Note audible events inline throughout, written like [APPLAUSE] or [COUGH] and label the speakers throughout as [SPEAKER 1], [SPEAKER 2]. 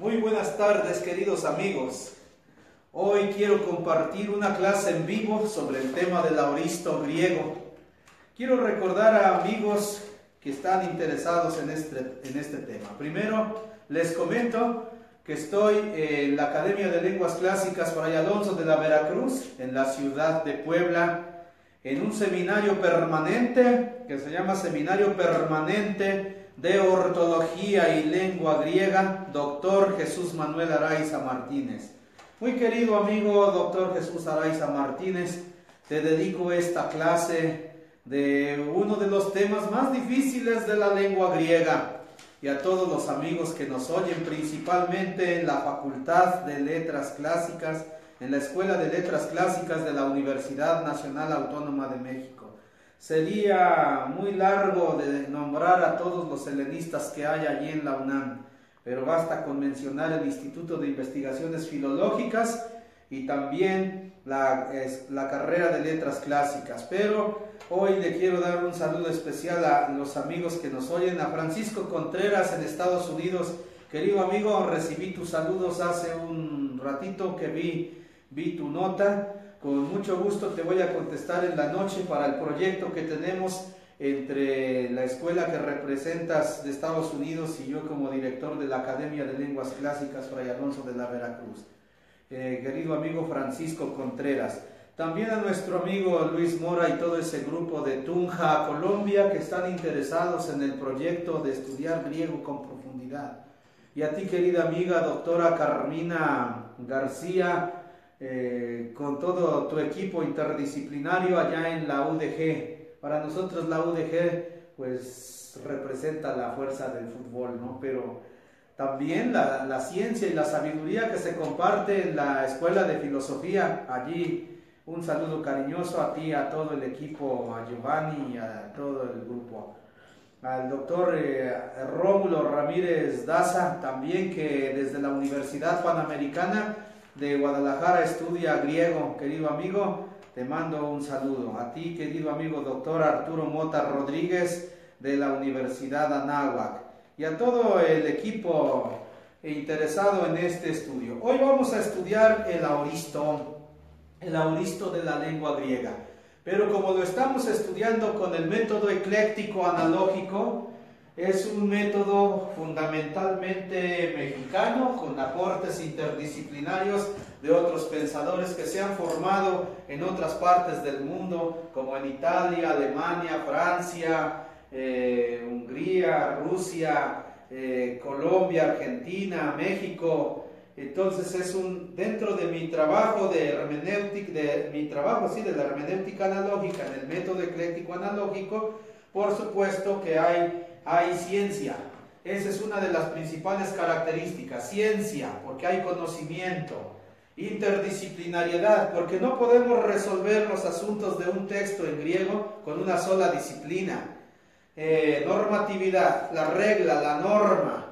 [SPEAKER 1] Muy buenas tardes queridos amigos. Hoy quiero compartir una clase en vivo sobre el tema del auristo griego. Quiero recordar a amigos que están interesados en este, en este tema. Primero, les comento que estoy en la Academia de Lenguas Clásicas Fray Alonso de la Veracruz, en la ciudad de Puebla, en un seminario permanente que se llama Seminario Permanente de Ortología y Lengua Griega, doctor Jesús Manuel Araiza Martínez. Muy querido amigo doctor Jesús Araiza Martínez, te dedico esta clase de uno de los temas más difíciles de la lengua griega y a todos los amigos que nos oyen principalmente en la Facultad de Letras Clásicas, en la Escuela de Letras Clásicas de la Universidad Nacional Autónoma de México. Sería muy largo de nombrar a todos los helenistas que hay allí en la UNAM, pero basta con mencionar el Instituto de Investigaciones Filológicas y también la, la carrera de Letras Clásicas. Pero hoy le quiero dar un saludo especial a los amigos que nos oyen, a Francisco Contreras en Estados Unidos. Querido amigo, recibí tus saludos hace un ratito que vi, vi tu nota. Con mucho gusto te voy a contestar en la noche para el proyecto que tenemos entre la escuela que representas de Estados Unidos y yo como director de la Academia de Lenguas Clásicas Fray Alonso de la Veracruz. Eh, querido amigo Francisco Contreras. También a nuestro amigo Luis Mora y todo ese grupo de Tunja, Colombia, que están interesados en el proyecto de estudiar griego con profundidad. Y a ti, querida amiga doctora Carmina García, eh, con todo tu equipo interdisciplinario allá en la UDG. Para nosotros la UDG pues representa la fuerza del fútbol, ¿no? Pero también la, la ciencia y la sabiduría que se comparte en la Escuela de Filosofía. Allí un saludo cariñoso a ti, a todo el equipo, a Giovanni y a todo el grupo. Al doctor eh, Rómulo Ramírez Daza, también que desde la Universidad Panamericana de Guadalajara estudia griego, querido amigo, te mando un saludo. A ti, querido amigo doctor Arturo Mota Rodríguez de la Universidad Anáhuac y a todo el equipo interesado en este estudio. Hoy vamos a estudiar el auristo, el auristo de la lengua griega. Pero como lo estamos estudiando con el método ecléctico analógico, es un método fundamentalmente mexicano, con aportes interdisciplinarios de otros pensadores que se han formado en otras partes del mundo, como en Italia, Alemania, Francia, eh, Hungría, Rusia, eh, Colombia, Argentina, México. Entonces es un, dentro de mi trabajo de hermenéutica, de mi trabajo sí, de la hermenéutica analógica, en el método ecléctico analógico, por supuesto que hay hay ciencia. Esa es una de las principales características. Ciencia, porque hay conocimiento. Interdisciplinariedad, porque no podemos resolver los asuntos de un texto en griego con una sola disciplina. Eh, normatividad, la regla, la norma.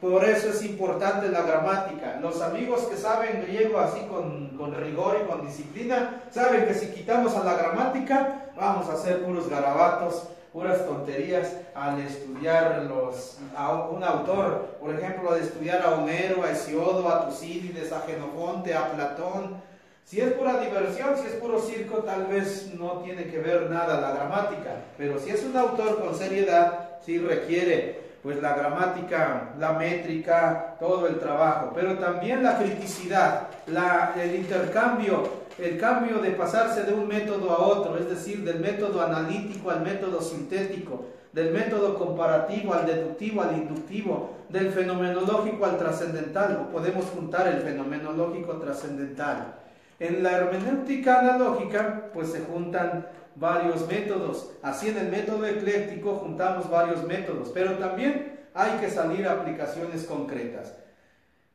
[SPEAKER 1] Por eso es importante la gramática. Los amigos que saben griego así con, con rigor y con disciplina, saben que si quitamos a la gramática, vamos a hacer puros garabatos puras tonterías al estudiar los, a un autor, por ejemplo, al estudiar a Homero, a Hesiodo, a Tucídides, a Genofonte, a Platón. Si es pura diversión, si es puro circo, tal vez no tiene que ver nada la gramática, pero si es un autor con seriedad, sí requiere pues la gramática, la métrica, todo el trabajo, pero también la criticidad, el intercambio el cambio de pasarse de un método a otro, es decir, del método analítico al método sintético, del método comparativo al deductivo al inductivo, del fenomenológico al trascendental, podemos juntar el fenomenológico trascendental. En la hermenéutica analógica, pues se juntan varios métodos. Así en el método ecléctico juntamos varios métodos, pero también hay que salir a aplicaciones concretas.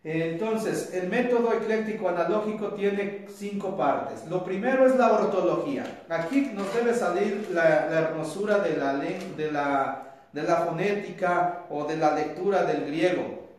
[SPEAKER 1] Entonces, el método ecléctico analógico tiene cinco partes. Lo primero es la ortología. Aquí nos debe salir la, hermosura de la, de, la, de la fonética o de la lectura del griego.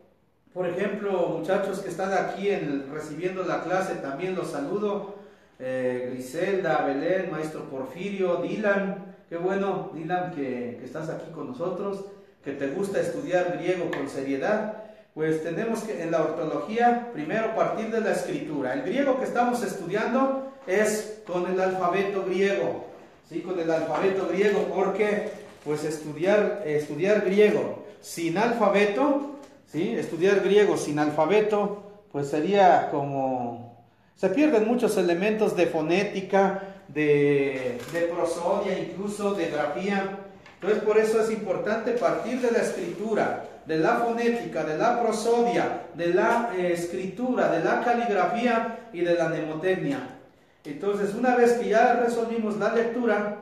[SPEAKER 1] Por ejemplo, muchachos que están aquí en, recibiendo la clase, también los saludo. Eh, Griselda, Belén, Maestro Porfirio, Dylan. Qué bueno, Dylan, que, que estás aquí con nosotros, que te gusta estudiar griego con seriedad. Pues tenemos que en la ortología primero partir de la escritura. El griego que estamos estudiando es con el alfabeto griego, ¿sí? Con el alfabeto griego, porque pues estudiar, estudiar griego sin alfabeto, ¿sí? Estudiar griego sin alfabeto, pues sería como... Se pierden muchos elementos de fonética, de, de prosodia, incluso de grafía. Entonces por eso es importante partir de la escritura, de la fonética, de la prosodia, de la eh, escritura, de la caligrafía y de la mnemotecnia. Entonces una vez que ya resolvimos la lectura,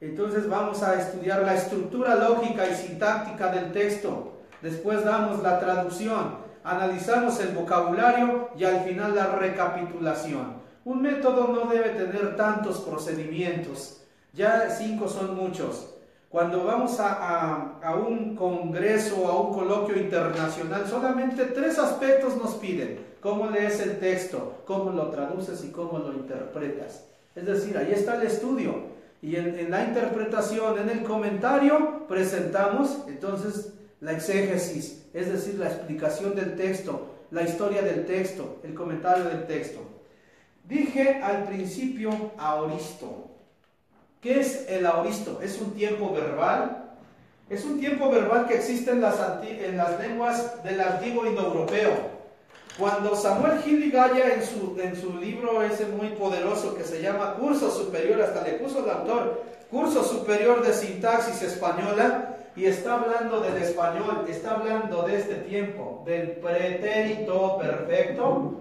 [SPEAKER 1] entonces vamos a estudiar la estructura lógica y sintáctica del texto. Después damos la traducción, analizamos el vocabulario y al final la recapitulación. Un método no debe tener tantos procedimientos, ya cinco son muchos. Cuando vamos a, un congreso o a un coloquio internacional, solamente tres aspectos nos piden. Cómo lees el texto, cómo lo traduces y cómo lo interpretas. Es decir, ahí está el estudio. Y en, en la interpretación, en el comentario, presentamos entonces la exégesis, es decir, la explicación del texto, la historia del texto, el comentario del texto. Dije al principio aoristo. ¿Qué es el aoristo? Es un tiempo verbal. Es un tiempo verbal que existe en las, en las lenguas del antiguo indoeuropeo. Cuando Samuel Gilligaya en su, en su libro ese muy poderoso que se llama Curso Superior, hasta le puso el autor, Curso Superior de Sintaxis Española, y está hablando del español, está hablando de este tiempo, del pretérito perfecto,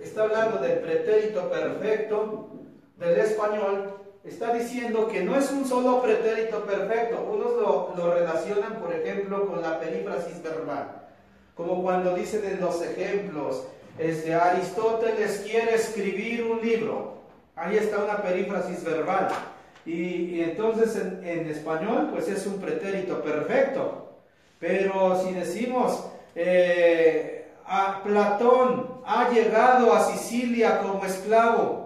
[SPEAKER 1] está hablando del pretérito perfecto del español, está diciendo que no es un solo pretérito perfecto. Unos lo, relacionan, por ejemplo, con la perífrasis verbal. Como cuando dicen en los ejemplos, este, Aristóteles quiere escribir un libro. Ahí está una perífrasis verbal. Y, entonces en, en, español, pues es un pretérito perfecto. Pero si decimos, eh, a Platón ha llegado a Sicilia como esclavo,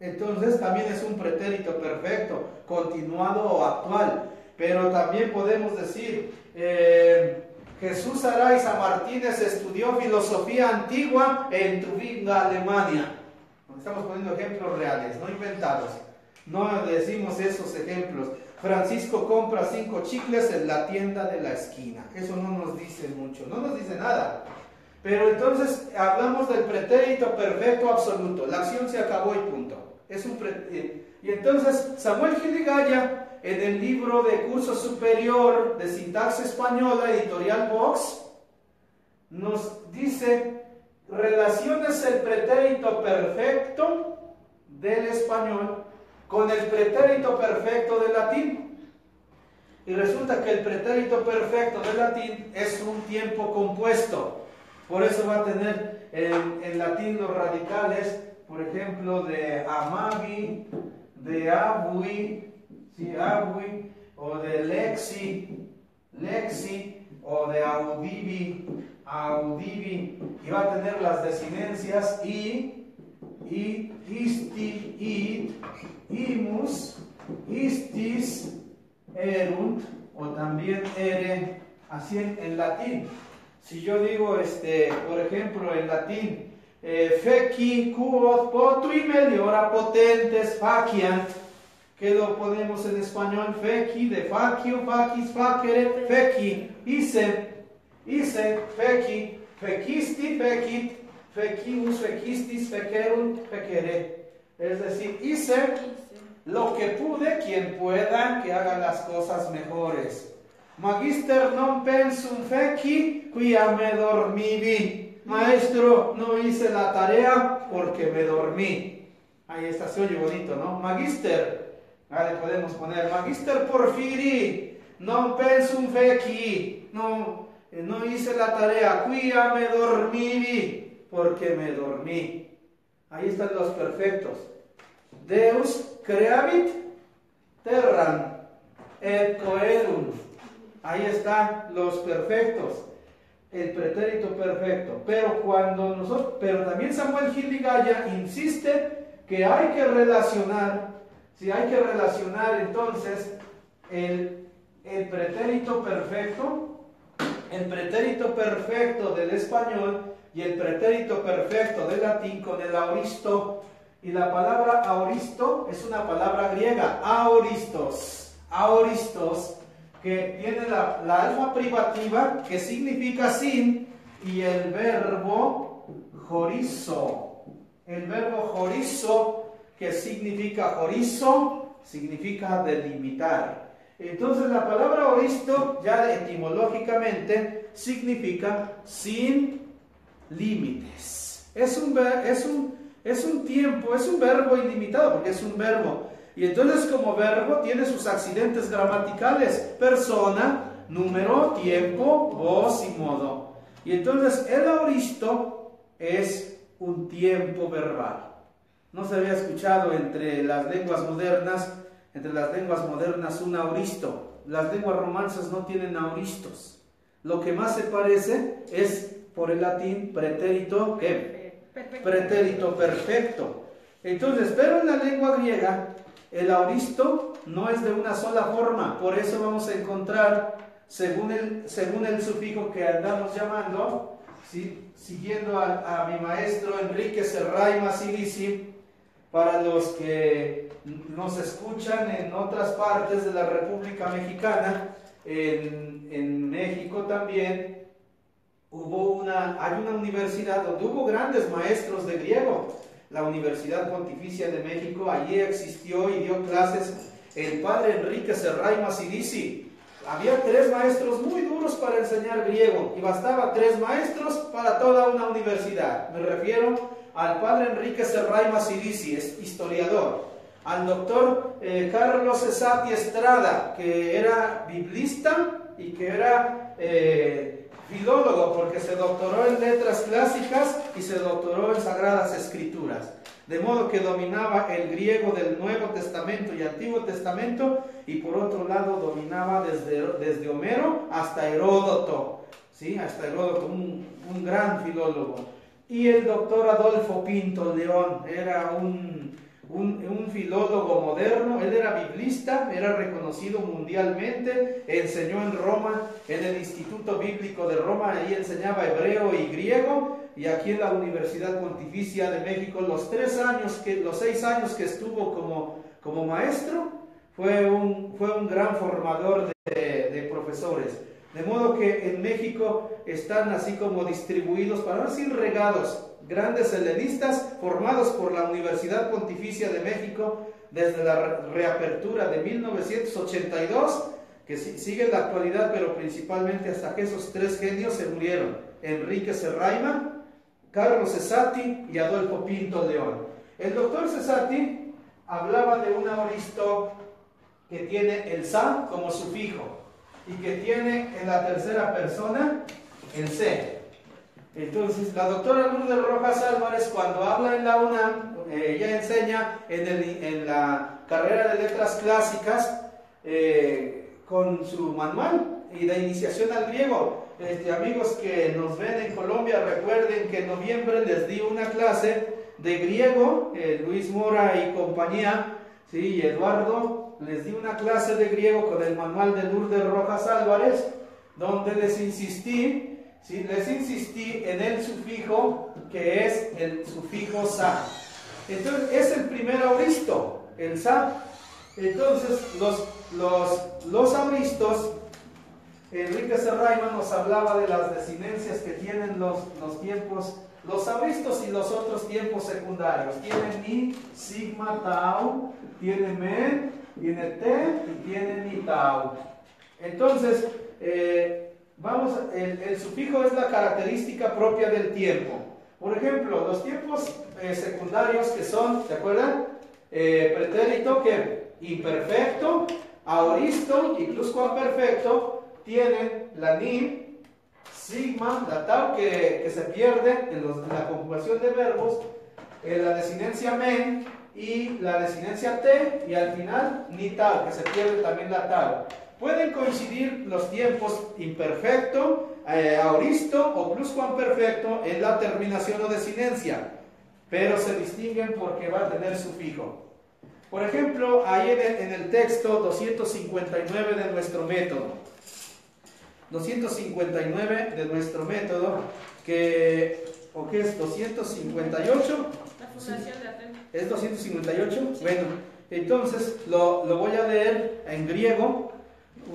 [SPEAKER 1] entonces también es un pretérito perfecto, continuado o actual. Pero también podemos decir, eh, Jesús Araiza Martínez estudió filosofía antigua en Tubinga, Alemania. Estamos poniendo ejemplos reales, no inventados. No decimos esos ejemplos. Francisco compra cinco chicles en la tienda de la esquina. Eso no nos dice mucho, no nos dice nada. Pero entonces hablamos del pretérito perfecto absoluto. La acción se acabó y punto. Es un eh, y entonces Samuel Giligaya, en el libro de curso superior de sintaxis española, editorial Vox, nos dice, relaciones el pretérito perfecto del español con el pretérito perfecto del latín. Y resulta que el pretérito perfecto del latín es un tiempo compuesto. Por eso va a tener en, en latín los radicales por ejemplo, de amavi, de abui, ¿sí? abui, o de lexi, lexi, o de audivi, audivi, y va a tener las desinencias i, i, isti, id, imus, istis, erunt, o también ere, así en, latín. Si yo digo, este, por ejemplo, en latín, feci quod potri meliora potentes faciant, que lo ponemos en español, feci, de facio, facis, facere, feci, ise, ise, feci, fecisti, fecit, fecius, fecistis, fecerunt, fecere. Es decir, hice lo que pude, quien pueda, que haga las cosas mejores. Magister non pensum feci, quia me dormivi maestro, no hice la tarea porque me dormí. Ahí está, se oye bonito, ¿no? Magister, ahí podemos poner, Magister Porfiri, non pensum feci, no, eh, no hice la tarea, quia me dormí, porque me dormí. Ahí están los perfectos. Deus creavit terram et coelum. Ahí están los perfectos el pretérito perfecto. Pero cuando nosotros, pero también Samuel Gildigaya insiste que hay que relacionar, si hay que relacionar entonces el, el pretérito perfecto el pretérito perfecto del español y el pretérito perfecto del latín con el auristo. Y la palabra auristo es una palabra griega, auristos, auristos, que tiene la, la alfa privativa que significa sin y el verbo jorizo. El verbo jorizo que significa jorizo significa delimitar. Entonces la palabra oristo ya etimológicamente significa sin límites. Es un, es, un, es un tiempo, es un verbo ilimitado porque es un verbo. Y entonces como verbo tiene sus accidentes gramaticales, persona, número, tiempo, voz y modo. Y entonces el auristo es un tiempo verbal. No se había escuchado entre las lenguas modernas entre las lenguas modernas un auristo. Las lenguas romances no tienen auristos. Lo que más se parece es por el latín pretérito ¿qué? Pretérito perfecto. Entonces, pero en la lengua griega el auristo no es de una sola forma. Por eso vamos a encontrar, según el, según el sufijo que andamos llamando, siguiendo a, mi maestro Enrique Serraima Silisi, para los que nos escuchan en otras partes de la República Mexicana, en, en México también, hubo una, hay una universidad donde hubo grandes maestros de griego. La Universidad Pontificia de México, allí existió y dio clases el padre Enrique Serray Masidisi. Había tres maestros muy duros para enseñar griego y bastaba tres maestros para toda una universidad. Me refiero al padre Enrique Serray Masidisi, es historiador, al doctor eh, Carlos Esati Estrada, que era biblista y que era eh, filólogo, porque se doctoró en letras clásicas y se doctoró en sagradas escrituras. De modo que dominaba el griego del Nuevo Testamento y Antiguo Testamento, y por otro lado dominaba desde, desde Homero hasta Heródoto, ¿sí? hasta Heródoto, un, un gran filólogo. Y el doctor Adolfo Pinto León era un, un, filólogo moderno, él era biblista, era reconocido mundialmente, enseñó en Roma, en el Instituto Bíblico de Roma, ahí enseñaba hebreo y griego, y aquí en la Universidad Pontificia de México, los tres años, que, los seis años que estuvo como, como maestro, fue un, fue un gran formador de, de profesores. De modo que en México están así como distribuidos, para no decir regados, grandes helenistas formados por la Universidad Pontificia de México desde la reapertura de 1982, que sigue en la actualidad, pero principalmente hasta que esos tres genios se murieron, Enrique Serraima, Carlos Cesati y Adolfo Pinto León. El doctor Cesati hablaba de un auristo que tiene el sa como sufijo y que tiene en la tercera persona el C. Entonces, la doctora Lourdes Rojas Álvarez, cuando habla en la UNAM, eh, ella enseña en, la carrera de letras clásicas eh, con su manual y de iniciación al griego. Este, amigos que nos ven en Colombia, recuerden que en noviembre les di una clase de griego, eh, Luis Mora y compañía, ¿sí? Eduardo les di una clase de griego con el manual de Lourdes Rojas Álvarez, donde les insistí, ¿sí? les insistí en el sufijo que es el sufijo sa. Entonces, es el primer auristo, el sa. Entonces, los, los, los auristos, Enrique Serraima nos hablaba de las desinencias que tienen los, los tiempos, los auristos y los otros tiempos secundarios. Tienen mi, sigma, tau, tiene men, tiene T y tiene tau. Entonces, eh, vamos, el, sufijo es la característica propia del tiempo. Por ejemplo, los tiempos eh, secundarios que son, ¿se acuerdan? Eh, pretérito que imperfecto, aoristo y pluscuamperfecto tienen la ni, sigma, la tau que, se pierde en, la conjugación de verbos, la desinencia men y la desinencia T y al final ni tal, que se pierde también la tal. Pueden coincidir los tiempos imperfecto, eh, auristo o pluscuamperfecto en la terminación o desinencia, pero se distinguen porque va a tener sufijo. Por ejemplo, ahí en el, texto 259 de nuestro método, 259 de nuestro método, que, ¿o qué es? 258.
[SPEAKER 2] La fundación de Atenas.
[SPEAKER 1] ¿Es 258? Bueno, entonces lo, lo voy a leer en griego,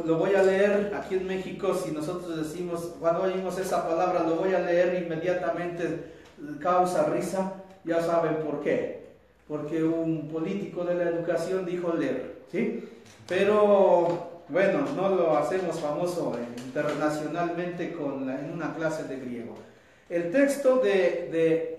[SPEAKER 1] lo voy a leer aquí en México, si nosotros decimos, cuando oímos esa palabra, lo voy a leer inmediatamente, causa risa, ya saben por qué. Porque un político de la educación dijo leer, ¿sí? Pero bueno, no lo hacemos famoso internacionalmente con en una clase de griego. El texto de-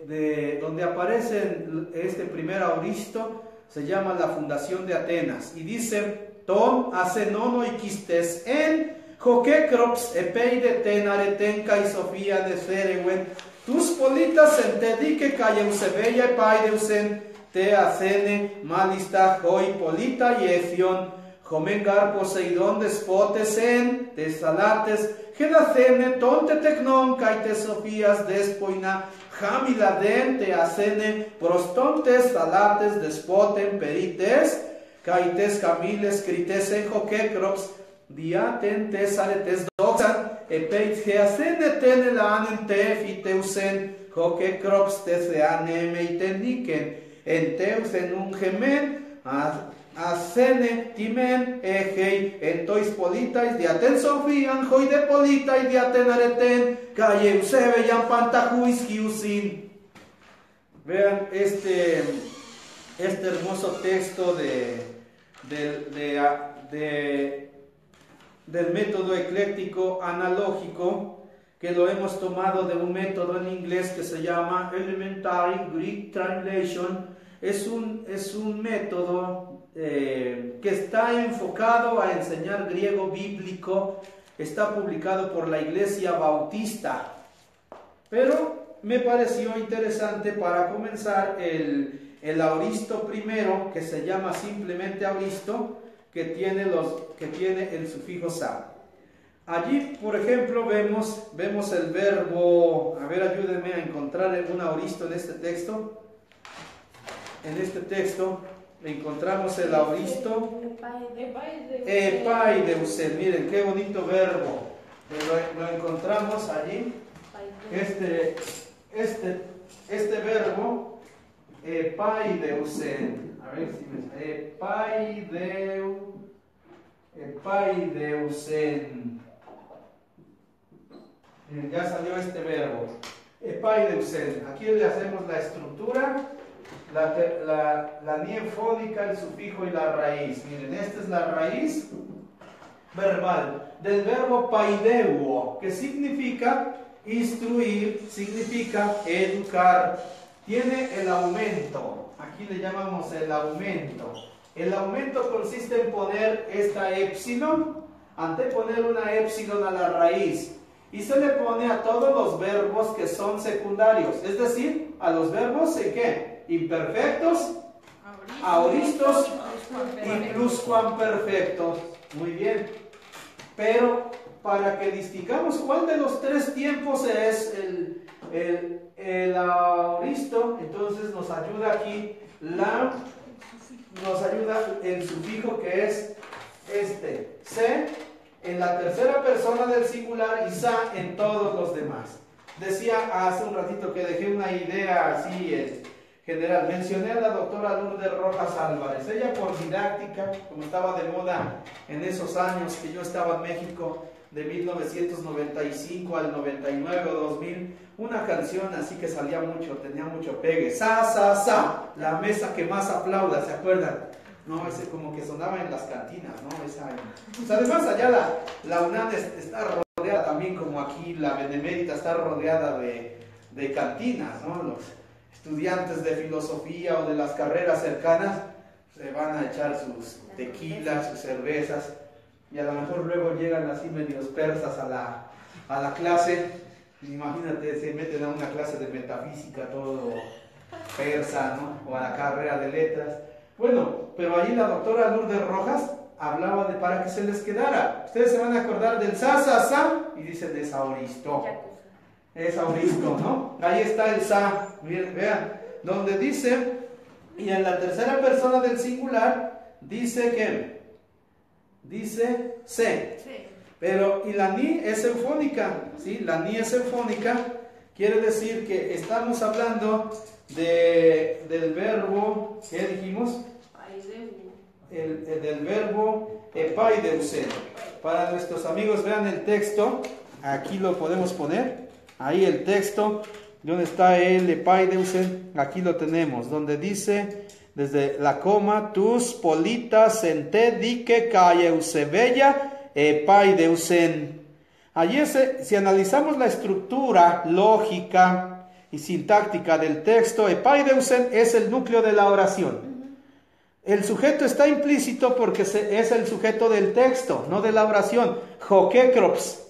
[SPEAKER 1] de donde aparece este primer auristo se llama La Fundación de Atenas y dice, Tom asenono y quistes en joquecrops epeide ten aretenca y sofía de cerewen, tus politas en te dique cayeusebella y paideusen, te acene malista hoi polita y efion, Jomengar Poseidón despotes en tesalates, gedacene tonte tecnon caite sofías despoina, jamiladen te acene prostontes salates despoten perites, caites camiles crites en joquecrops, diaten tesaretes doxan, epeit geacene tenelanen te fiteusen, joquecrops teseane meiteniken, en teusen un gemen, Asene timen egei entois politais diaten sofian hoi de politai diaten areten calle usebe yan pantajuis giusin. Vean este, este hermoso texto de, de, de, de, del método ecléctico analógico que lo hemos tomado de un método en inglés que se llama Elementary Greek Translation. Es un, es un método eh, que está enfocado a enseñar griego bíblico, está publicado por la Iglesia Bautista. Pero me pareció interesante para comenzar el, el auristo primero, que se llama simplemente auristo, que tiene, los, que tiene el sufijo sa. Allí, por ejemplo, vemos, vemos el verbo, a ver, ayúdenme a encontrar un auristo en este texto. En este texto encontramos el auristo epaideusen. Miren qué bonito verbo. Lo, lo, encontramos allí. Este, este, este verbo epaideusen. A ver si me epaideu, epaideusen. Miren, ya salió este verbo. Epaideusen. Aquí le hacemos la estructura la, la, la el sufijo y la raíz. Miren, esta es la raíz verbal del verbo paideuo, que significa instruir, significa educar. Tiene el aumento, aquí le llamamos el aumento. El aumento consiste en poner esta epsilon, anteponer una epsilon a la raíz. Y se le pone a todos los verbos que son secundarios, es decir, a los verbos en qué? imperfectos, auristos y pluscuamperfectos. Muy bien. Pero para que distingamos cuál de los tres tiempos es el, el, el auristo, entonces nos ayuda aquí la, nos ayuda el sufijo que es este, se en la tercera persona del singular y sa en todos los demás. Decía hace un ratito que dejé una idea así. Eh, general. Mencioné a la doctora Lourdes Rojas Álvarez. Ella por didáctica, como estaba de moda en esos años que yo estaba en México, de 1995 al 99 o 2000, una canción así que salía mucho, tenía mucho pegue. Sa, sa, sa, la mesa que más aplauda, ¿se acuerdan? No, ese como que sonaba en las cantinas, ¿no? Esa, pues además allá la, la UNAM está rodeada también como aquí, la Benemérita está rodeada de, de cantinas, ¿no? Los, estudiantes de filosofía o de las carreras cercanas se van a echar sus tequilas, sus cervezas y a lo mejor luego llegan así medios persas a la, a la clase. Imagínate, se meten a una clase de metafísica todo persa, ¿no? O a la carrera de letras. Bueno, pero allí la doctora Lourdes Rojas hablaba de para que se les quedara. Ustedes se van a acordar del sa, sa, sa y dicen de sauristo es auristo, ¿no? Ahí está el sa, miren, vean, donde dice, y en la tercera persona del singular, dice que, dice.
[SPEAKER 2] Sí.
[SPEAKER 1] Pero, y la ni es eufónica, ¿sí? La ni es eufónica, quiere decir que estamos hablando de, del verbo, ¿qué dijimos? El, del verbo epaideusen. Para nuestros amigos, vean el texto, aquí lo podemos poner, ahí el texto, ¿dónde está el epaideusen? Aquí lo tenemos, donde dice desde la coma, tus politas en te dique bella epaideusen. Allí si analizamos la estructura lógica y sintáctica del texto, epaideusen es el núcleo de la oración. El sujeto está implícito porque es el sujeto del texto, no de la oración. Joquecrops,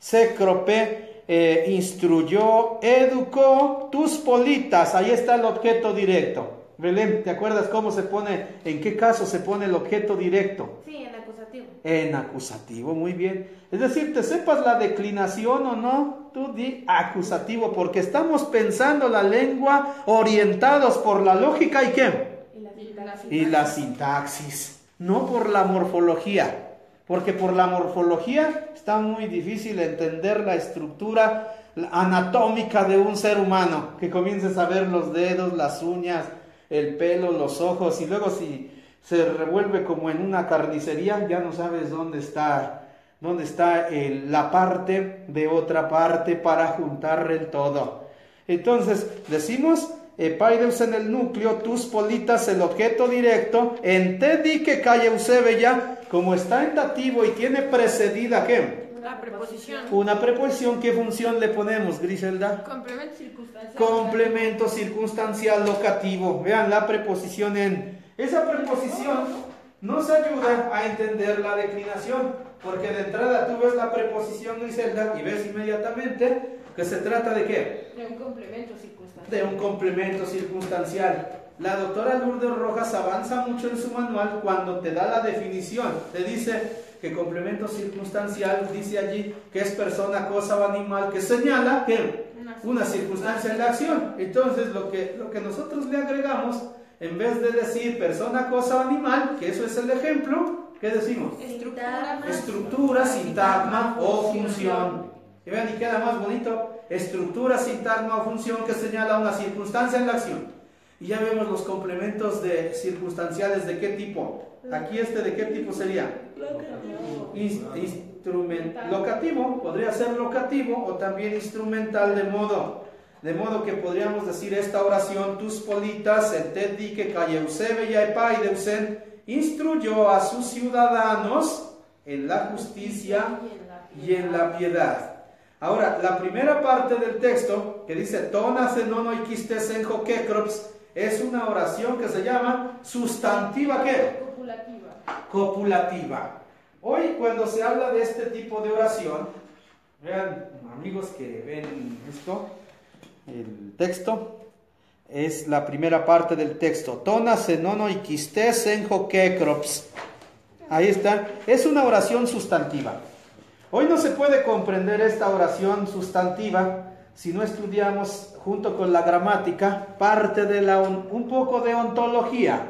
[SPEAKER 1] se cropé, eh, instruyó, educó, tus politas, ahí está el objeto directo. Belén, ¿te acuerdas cómo se pone, en qué caso se pone el objeto directo?
[SPEAKER 2] Sí, en acusativo.
[SPEAKER 1] En acusativo, muy bien. Es decir, te sepas la declinación o no, tú di acusativo, porque estamos pensando la lengua orientados por la lógica y qué? Y la, sintaxis, no por la morfología. Porque por la morfología está muy difícil entender la estructura anatómica de un ser humano, que comiences a ver los dedos, las uñas, el pelo, los ojos, y luego si se revuelve como en una carnicería, ya no sabes dónde está, dónde está la parte de otra parte para juntar el todo. Entonces, decimos, eh, en el núcleo, tus politas el objeto directo, en te di que calle ya, como está en dativo y tiene precedida, ¿qué?
[SPEAKER 2] Una preposición.
[SPEAKER 1] Una preposición, ¿qué función le ponemos, Griselda?
[SPEAKER 2] Complemento circunstancial.
[SPEAKER 1] Complemento circunstancial locativo. Vean la preposición en. Esa preposición nos ayuda a entender la declinación, porque de entrada tú ves la preposición Griselda y ves inmediatamente que se trata de qué?
[SPEAKER 2] De un complemento circunstancial.
[SPEAKER 1] De un complemento circunstancial. La doctora Lourdes Rojas avanza mucho en su manual cuando te da la definición. Te dice que complemento circunstancial dice allí que es persona, cosa o animal que señala que una circunstancia en la acción. Entonces lo que, lo que nosotros le agregamos, en vez de decir persona, cosa o animal, que eso es el ejemplo, ¿qué decimos?
[SPEAKER 2] Estructura,
[SPEAKER 1] Estructura sintagma o función. Y vean, y queda más bonito, estructura, sintagma o función que señala una circunstancia en la acción. Y ya vemos los complementos de circunstanciales de qué tipo. Aquí este de qué tipo sería? locativo, podría ser locativo o también instrumental de modo. De modo que podríamos decir esta oración, tus politas, que Eusebe y Epaideusen, instruyó a sus ciudadanos en la justicia y en la piedad. Ahora, la primera parte del texto que dice, Tona y quistes en es una oración que se llama sustantiva ¿qué?
[SPEAKER 2] Copulativa.
[SPEAKER 1] Copulativa. Hoy cuando se habla de este tipo de oración, vean amigos que ven esto, el texto, es la primera parte del texto. Tona senono y quistes en Ahí está. Es una oración sustantiva. Hoy no se puede comprender esta oración sustantiva si no estudiamos junto con la gramática parte de la un poco de ontología.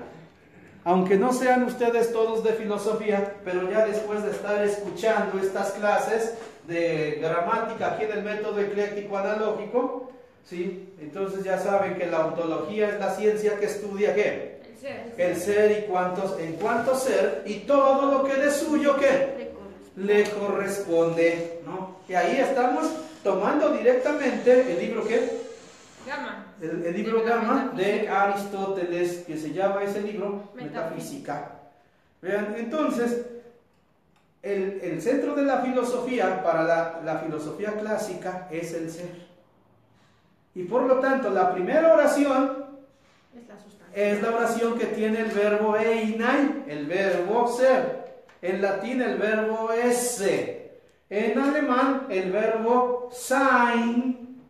[SPEAKER 1] Aunque no sean ustedes todos de filosofía, pero ya después de estar escuchando estas clases de gramática aquí en el método ecléctico analógico, ¿sí? entonces ya saben que la ontología es la ciencia que estudia qué?
[SPEAKER 2] El ser.
[SPEAKER 1] El ser y cuántos, en cuánto ser y todo lo que de suyo qué? Le corresponde. ¿no? Y ahí estamos tomando directamente el libro que
[SPEAKER 2] Gama.
[SPEAKER 1] El, libro Gama de Aristóteles, que se llama ese libro Metafísica. Vean, entonces, el, centro de la filosofía para la, filosofía clásica es el ser. Y por lo tanto, la primera oración es la, oración que tiene el verbo einai, el verbo ser. En latín el verbo esse. En alemán el verbo sein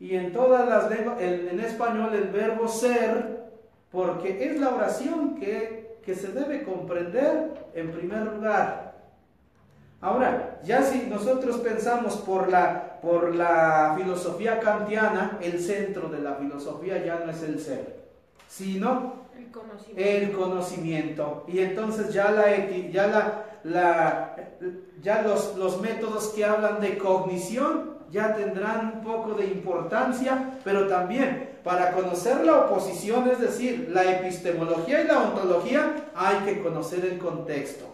[SPEAKER 1] y en todas las lenguas, en español el verbo ser, porque es la oración que, que se debe comprender en primer lugar. Ahora, ya si nosotros pensamos por la, por la filosofía kantiana, el centro de la filosofía ya no es el ser, sino
[SPEAKER 2] el conocimiento.
[SPEAKER 1] Y entonces ya la, ya la, la, ya los, los métodos que hablan de cognición ya tendrán un poco de importancia, pero también para conocer la oposición, es decir, la epistemología y la ontología, hay que conocer el contexto.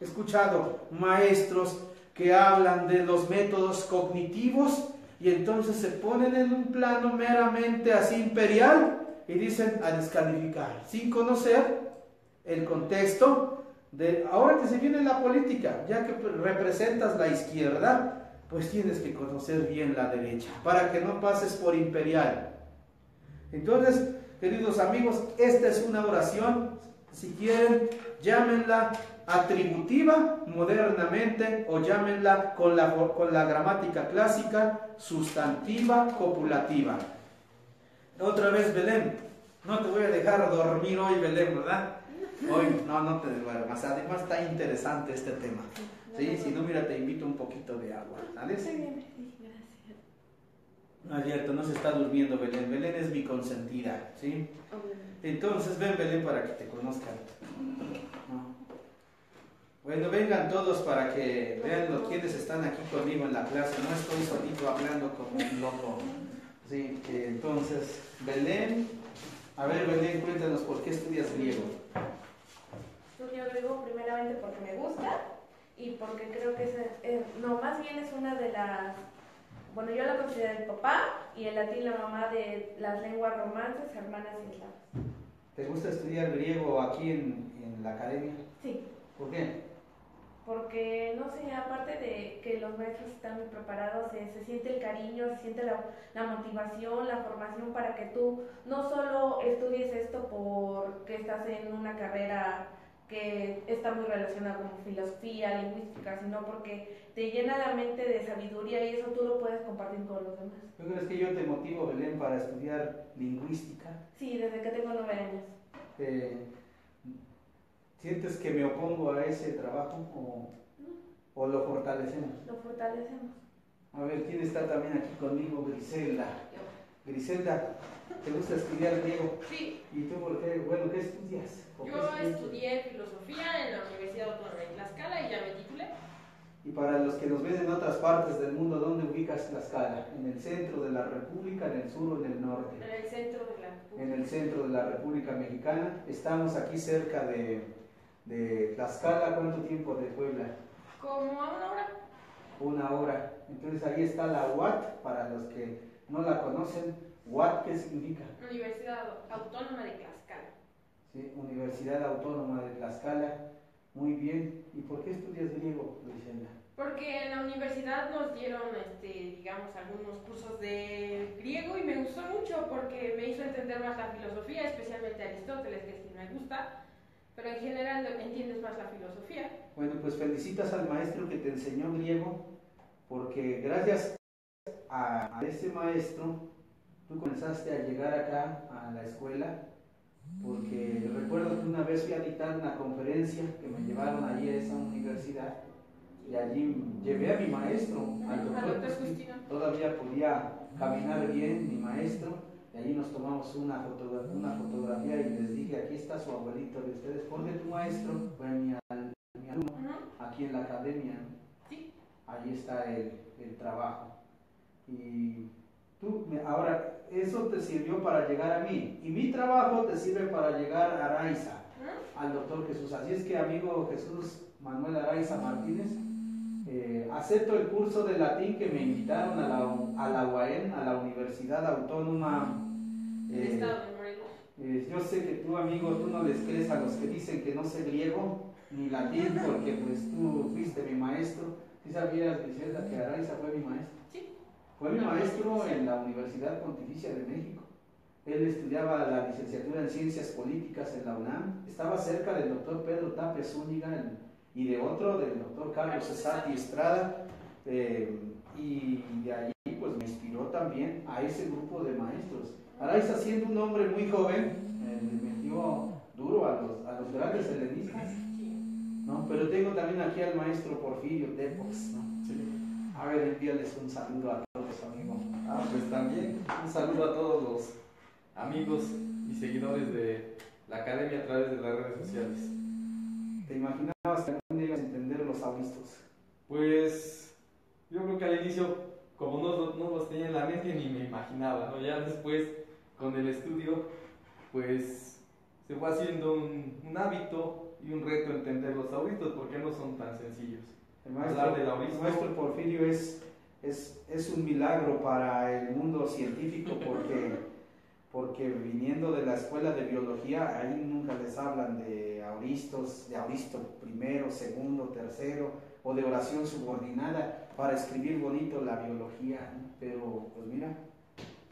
[SPEAKER 1] He escuchado maestros que hablan de los métodos cognitivos y entonces se ponen en un plano meramente así imperial y dicen a descalificar, sin conocer el contexto de ahora que se viene la política, ya que representas la izquierda, pues tienes que conocer bien la derecha, para que no pases por imperial. Entonces, queridos amigos, esta es una oración, si quieren, llámenla atributiva modernamente o llámenla con la, con la gramática clásica sustantiva copulativa. Otra vez Belén, no te voy a dejar dormir hoy Belén, ¿verdad? Hoy no, no te duermas. Además está interesante este tema. ¿sí? Si no, mira, te invito un poquito de agua. ¿Vale? No es cierto, no se está durmiendo Belén. Belén es mi consentida. ¿sí? Entonces ven Belén para que te conozcan. Bueno, vengan todos para que vean lo, quienes están aquí conmigo en la clase. No estoy solito hablando como un loco. Sí, entonces, Belén, a ver Belén, cuéntanos por qué estudias griego.
[SPEAKER 3] Estudio griego primeramente porque me gusta y porque creo que es, eh, no, más bien es una de las, bueno, yo la considero el papá y el latín la mamá de las lenguas romances, germanas y eslavas.
[SPEAKER 1] ¿Te gusta estudiar griego aquí en, en la academia?
[SPEAKER 3] Sí.
[SPEAKER 1] ¿Por qué?
[SPEAKER 3] Porque no sé, aparte de que los maestros están muy preparados, se siente el cariño, se siente la, la, motivación, la formación para que tú no solo estudies esto porque estás en una carrera que está muy relacionada con filosofía, lingüística, sino porque te llena la mente de sabiduría y eso tú lo puedes compartir con los demás.
[SPEAKER 1] ¿Tú crees que yo te motivo, Belén, para estudiar lingüística?
[SPEAKER 3] Sí, desde que tengo nueve años.
[SPEAKER 1] Eh, ¿Sientes que me opongo a ese trabajo o, o lo fortalecemos?
[SPEAKER 3] Lo fortalecemos.
[SPEAKER 1] A ver, ¿quién está también aquí conmigo? Griselda. Griselda, ¿te gusta estudiar griego?
[SPEAKER 2] Sí.
[SPEAKER 1] ¿Y tú por qué? Bueno, ¿qué estudias?
[SPEAKER 2] Yo estudié filosofía en la Universidad Autónoma de Tlaxcala y ya me titulé.
[SPEAKER 1] Y para los que nos ven en otras partes del mundo, ¿dónde ubicas Tlaxcala? ¿En el centro de la República, en el sur o en el norte?
[SPEAKER 2] En el centro de la República.
[SPEAKER 1] En el centro de la República Mexicana. Estamos aquí cerca de, de Tlaxcala. ¿Cuánto tiempo de Puebla?
[SPEAKER 2] Como a una hora.
[SPEAKER 1] Una hora. Entonces ahí está la UAT, para los que no la conocen. ¿UAT qué significa?
[SPEAKER 2] Universidad Autónoma de Tlaxcala.
[SPEAKER 1] Sí, Universidad Autónoma de Tlaxcala. Muy bien. ¿Y por qué estudias griego, Luisela?
[SPEAKER 2] Porque en la universidad nos dieron, este, digamos, algunos cursos de griego y me gustó mucho porque me hizo entender más la filosofía, especialmente Aristóteles, que quien me gusta, pero en general entiendes más la filosofía.
[SPEAKER 1] Bueno, pues felicitas al maestro que te enseñó griego, porque gracias a, a ese maestro tú comenzaste a llegar acá a la escuela porque recuerdo que una vez fui a dictar una conferencia que me llevaron allí a esa universidad y allí llevé a mi maestro, al doctor, todavía podía caminar bien mi maestro, y allí nos tomamos una, una fotografía y les dije, aquí está su abuelito de ustedes, porque tu maestro fue mi, mi alumno aquí en la academia,
[SPEAKER 2] sí.
[SPEAKER 1] allí está el, el trabajo. Y tú, ahora, eso te sirvió para llegar a mí. Y mi trabajo te sirve para llegar a Araiza, al doctor Jesús. Así es que, amigo Jesús Manuel Araiza Martínez, eh, acepto el curso de latín que me invitaron a la, a la UAM, a la Universidad Autónoma.
[SPEAKER 2] Eh,
[SPEAKER 1] eh, yo sé que tú, amigo, tú no les crees a los que dicen que no sé griego ni latín, [LAUGHS] porque pues tú fuiste mi maestro. ¿Sí sabías, Griselda, que Araiza fue mi maestro?
[SPEAKER 2] Sí.
[SPEAKER 1] Fue mi maestro en la Universidad Pontificia de México. Él estudiaba la licenciatura en Ciencias Políticas en la UNAM. Estaba cerca del doctor Pedro Tapia Zúñiga y de otro, del doctor Carlos Cesati Estrada. Eh, y de allí pues me inspiró también a ese grupo de maestros. Araiza, siendo un hombre muy joven, eh, le metió duro a los, a los grandes helenistas. ¿no? Pero tengo también aquí al maestro Porfirio Tepox. ¿no? A ver, envíales un saludo a todos, amigos.
[SPEAKER 4] Ah, pues también un saludo a todos los amigos y seguidores de la academia a través de las redes sociales.
[SPEAKER 1] ¿Te imaginabas que algún día ibas a entender auristos?
[SPEAKER 4] Pues yo creo que al inicio, como no, no los tenía en la mente, ni me imaginaba, ¿no? Ya después, con el estudio, pues se fue haciendo un, un hábito y un reto entender los auristos, porque no son tan sencillos.
[SPEAKER 1] El maestro,
[SPEAKER 4] Hablar del aurismo.
[SPEAKER 1] el maestro Porfirio es, es, es un milagro para el mundo científico porque, [LAUGHS] porque viniendo de la escuela de biología, ahí nunca les hablan de auristos, de auristo primero, segundo, tercero, o de oración subordinada para escribir bonito la biología. Pero, pues mira,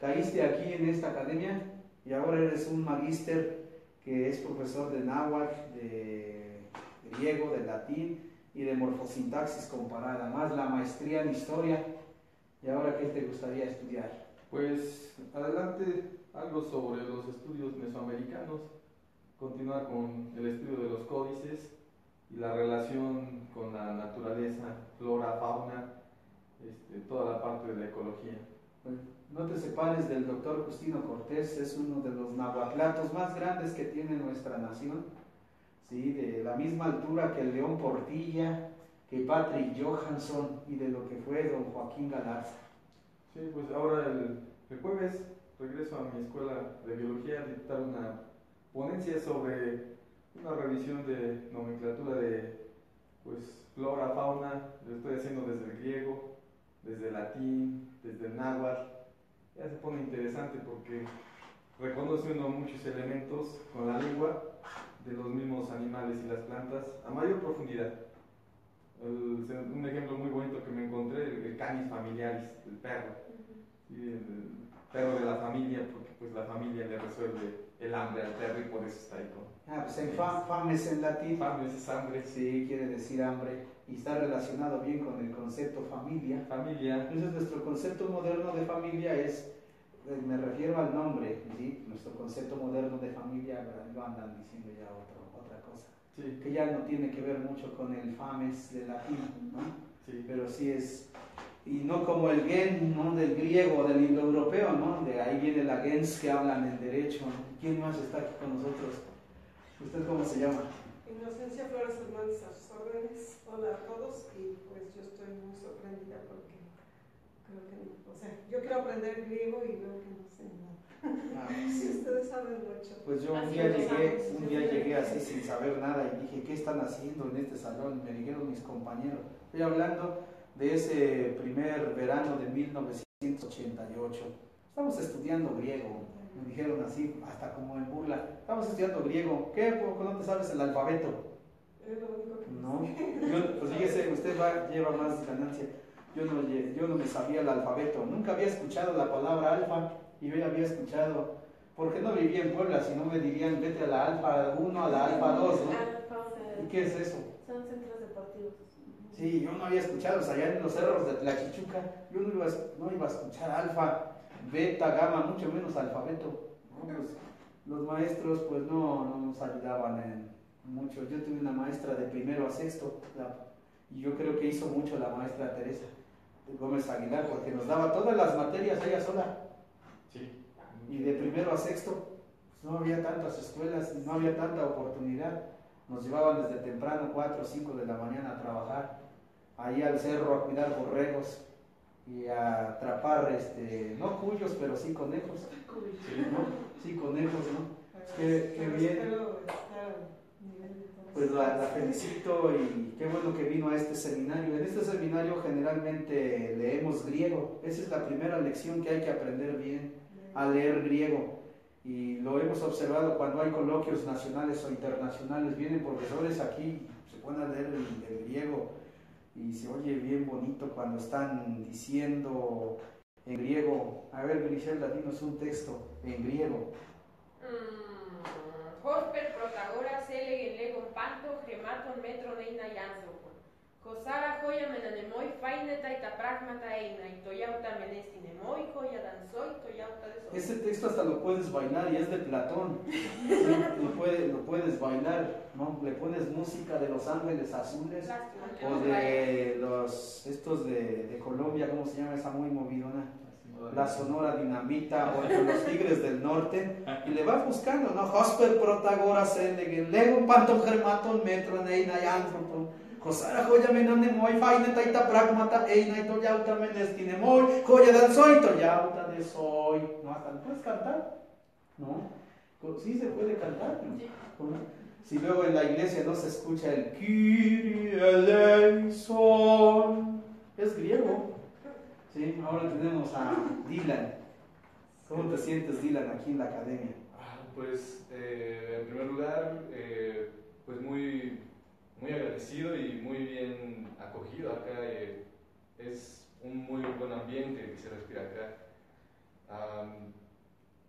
[SPEAKER 1] caíste aquí en esta academia y ahora eres un magíster que es profesor de náhuatl, de griego, de latín y de morfosintaxis comparada, más la maestría en historia. ¿Y ahora qué te gustaría estudiar?
[SPEAKER 4] Pues adelante algo sobre los estudios mesoamericanos, continuar con el estudio de los códices y la relación con la naturaleza, flora, fauna, este, toda la parte de la ecología.
[SPEAKER 1] Pues, no te separes del doctor Justino Cortés, es uno de los nahuatlatos más grandes que tiene nuestra nación, ¿sí? de la misma altura que el León Portilla, que Patrick Johansson y de lo que fue don Joaquín Galarza.
[SPEAKER 4] Sí, pues ahora el, jueves regreso a mi escuela de biología a dictar una ponencia sobre una revisión de nomenclatura de pues flora, fauna, lo estoy haciendo desde el griego, desde el latín, desde el náhuatl. Ya se pone interesante porque reconoce uno muchos elementos con la lengua de los mismos animales y las plantas a mayor profundidad. El- un ejemplo muy bonito que me encontré, el, el canis familiaris, el perro. Sí, el perro de la familia, porque pues la familia le resuelve el hambre al perro y por eso está ahí con
[SPEAKER 1] Ah, pues en fa- fames en latín,
[SPEAKER 4] fames, es hambre,
[SPEAKER 1] sí, quiere decir hambre y está relacionado bien con el concepto familia.
[SPEAKER 4] familia,
[SPEAKER 1] Entonces nuestro concepto moderno de familia es, eh, me refiero al nombre, ¿sí? nuestro concepto moderno de familia lo andan diciendo ya otro- otra cosa,
[SPEAKER 4] sí,
[SPEAKER 1] que ya no tiene que ver mucho con el fames de latín, ¿no?
[SPEAKER 4] sí,
[SPEAKER 1] pero sí es, y no como el gen ¿no? del griego, del indoeuropeo, ¿no? de ahí viene la gens que hablan el derecho. ¿Quién más está aquí con nosotros? ¿Usted cómo se llama?
[SPEAKER 5] Inocencia Flores Hernández a sus órdenes. Hola a todos y pues yo estoy muy sorprendida porque creo que, o sea, yo quiero aprender griego y veo que no sé nada.
[SPEAKER 1] Ah, [LAUGHS]
[SPEAKER 5] Sí, ustedes saben mucho.
[SPEAKER 1] Pues yo un día llegué,
[SPEAKER 5] así
[SPEAKER 1] un día llegué así sin saber nada y dije, ¿qué están haciendo en este salón? Me dijeron mis compañeros. Estoy hablando de ese primer verano de 1988. Estamos estudiando griego. Me dijeron así, hasta como en burla. Estamos estudiando griego. ¿Qué? ¿Poco no te sabes el alfabeto? No. Yo, pues fíjese, usted va, lleva más ganancia. Yo no, yo no me sabía el alfabeto. Nunca había escuchado la palabra alfa y yo ya había escuchado, porque no vivía en Puebla, si no me dirían, vete a la alfa 1, a la alfa 2, ¿no? ¿Y qué es eso?
[SPEAKER 3] Son centros deportivos.
[SPEAKER 1] Sí, yo no había escuchado, o sea, allá en los cerros de Tlachichuca, yo no iba, no iba a escuchar alfa, beta, gamma, mucho menos alfabeto. No, pues, los maestros pues no, no nos ayudaban en mucho. Yo tuve una maestra de primero a sexto, la- y yo creo que hizo mucho la maestra Teresa Gómez Aguilar, porque nos daba todas las materias ella sola.
[SPEAKER 4] sí.
[SPEAKER 1] Y de primero a sexto, pues no había tantas escuelas, no había tanta oportunidad. Nos llevaban desde temprano, 4 o 5 de la mañana a trabajar, ahí al cerro a cuidar borregos y a atrapar, este, no cuyos, pero sí conejos.
[SPEAKER 4] Sí.
[SPEAKER 1] ¿no? Sí, conejos, ¿no?
[SPEAKER 5] Pero-
[SPEAKER 1] Qué- qué bien. Pues la, la felicito y qué bueno que vino a este seminario. En este seminario generalmente leemos griego. Esa es la primera lección que hay que aprender bien, a leer griego. Y lo hemos observado cuando hay coloquios nacionales o internacionales. Vienen profesores aquí, se ponen a leer el, el griego y se oye bien bonito cuando están diciendo en griego. A ver, Griselda, dinos un texto en griego.
[SPEAKER 2] Mm, Hosper, Protagoras, Elegen, Legon, Panto, Gematon, Metro, Neina y Anthropon. Kosara, Joya, Menanemoy, Faineta, Itapragmata, Eina, y Toyauta, Menestinemoy, Joya, Danzoy, Toyauta de Sol.
[SPEAKER 1] Este texto hasta lo puedes bailar y es de Platón. [LAUGHS] Lo, puede- lo puedes bailar, ¿no? Le pones música de Los Ángeles Azules o de los estos de, de Colombia, ¿cómo se llama esa muy movidona? La Sonora Dinamita o de los Tigres del Norte. Y le vas buscando, ¿no? Hosper, Protagoras, Lego, Panton, Germaton, Metro, Neina y Anthropon. Kosara joya menane moy faine taita pragmata eina ito yauta menestine moy joya dan soy to yauta de soy. ¿No hasta puedes cantar? ¿No? Sí se puede cantar. ¿no? Si luego en la iglesia no se escucha el Kyrie eleison, es griego. Sí, ahora tenemos a Dylan. ¿Cómo te sientes, Dylan, aquí en la academia?
[SPEAKER 6] Ah, pues, eh, en primer lugar, eh, pues muy, muy agradecido y muy bien acogido acá. Eh, es un muy buen ambiente que se respira acá.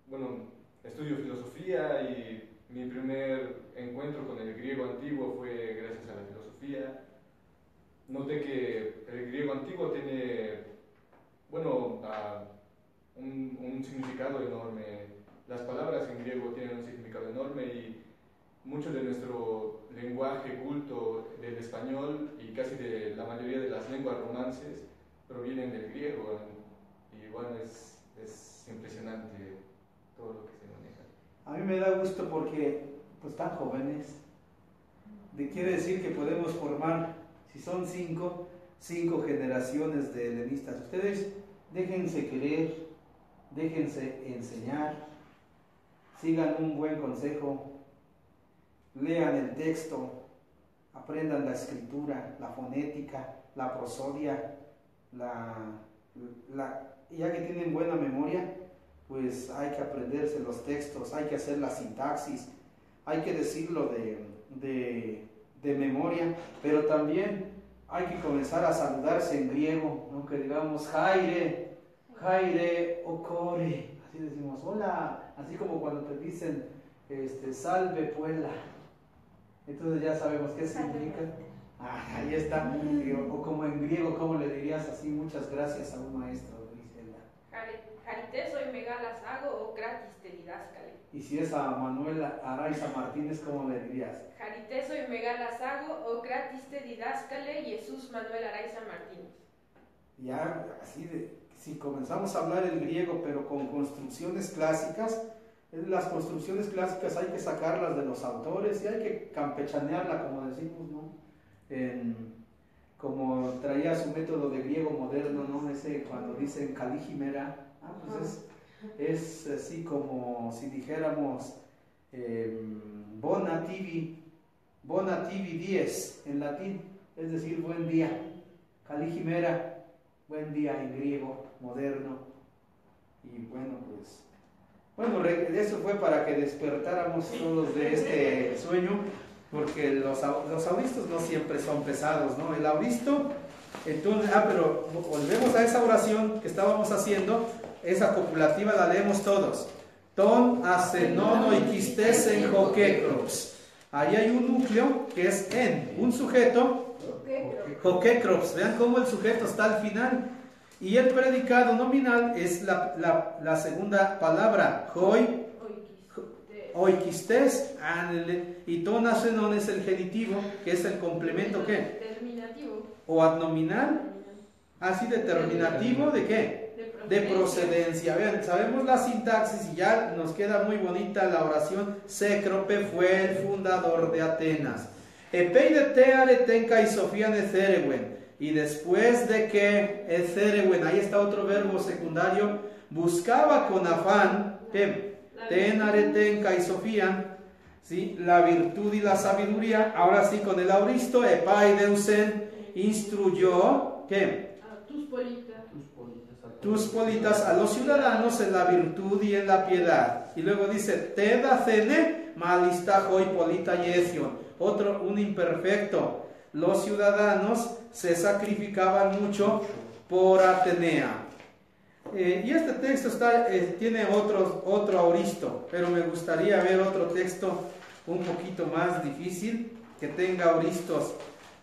[SPEAKER 6] bueno, estudio filosofía y mi primer encuentro con el griego antiguo fue gracias a la filosofía. Noté que el griego antiguo tiene, bueno, un, un significado enorme. Las palabras en griego tienen un significado enorme y mucho de nuestro lenguaje culto del español y casi de la mayoría de las lenguas romances provienen del griego. Y bueno, es, es impresionante todo lo que se maneja.
[SPEAKER 1] A mí me da gusto porque pues tan jóvenes. De, quiere decir que podemos formar, si son cinco, cinco generaciones de helenistas. Ustedes déjense querer, déjense enseñar, sigan un buen consejo, lean el texto, aprendan la escritura, la fonética, la prosodia, ya que tienen buena memoria, pues hay que aprenderse los textos, hay que hacer la sintaxis, hay que decirlo de, memoria, pero también hay que comenzar a saludarse en griego, aunque digamos Jaire, Jaire Okore, así decimos, hola, así como cuando te dicen este, salve Puebla. Entonces ya sabemos qué significa. Ah, ahí está. O como en griego, ¿cómo le dirías así? Muchas gracias a un maestro, Griselda.
[SPEAKER 2] Jariteso y megalas hago o gratis te
[SPEAKER 1] y si es a Manuel Araiza Martínez, ¿cómo le dirías?
[SPEAKER 2] Jariteso y megalas hago o gratis te didáscale Jesús Manuel Araiza Martínez.
[SPEAKER 1] Ya, así de, si comenzamos a hablar el griego, pero con construcciones clásicas, las construcciones clásicas hay que sacarlas de los autores y hay que campechanearla, como decimos, ¿no? como traía su método de griego moderno, ¿no? Ese cuando dicen caligimera, ah, pues es, así como si dijéramos eh, bona tibi, bona tibi 10 en latín, es decir, buen día, caligimera, buen día en griego, moderno, y bueno, pues bueno, eso fue para que despertáramos todos de este sueño, porque los, los auristos no siempre son pesados, ¿no? El auristo, entonces, ah, pero volvemos a esa oración que estábamos haciendo, esa copulativa la leemos todos. Ton, acenono y quistes en joquecrops. Ahí hay un núcleo que es en, un sujeto, joquecrops. Vean cómo el sujeto está al final. Y el predicado nominal es la, segunda palabra, hoy, oikistes, y ton acenon es el genitivo, que es el complemento ¿qué?
[SPEAKER 2] Determinativo.
[SPEAKER 1] O adnominal, así determinativo de qué? De procedencia. Vean, sabemos la sintaxis y ya nos queda muy bonita la oración. Cécrope fue el fundador de Atenas. Epeide tenka y Sofía Necerewen y después de que Ecerewen, ahí está otro verbo secundario, buscaba con afán, que Tenaretenca y Sofía, ¿sí? la virtud y la sabiduría, ahora sí con el auristo, Epaideusen, instruyó, ¿qué?
[SPEAKER 2] tus politas.
[SPEAKER 1] Tus politas a los ciudadanos en la virtud y en la piedad. Y luego dice, te da cene, malistajo y polita yesion. Otro, un imperfecto los ciudadanos se sacrificaban mucho por Atenea. Eh, y este texto está, eh, tiene otro, otro auristo, pero me gustaría ver otro texto un poquito más difícil que tenga auristos.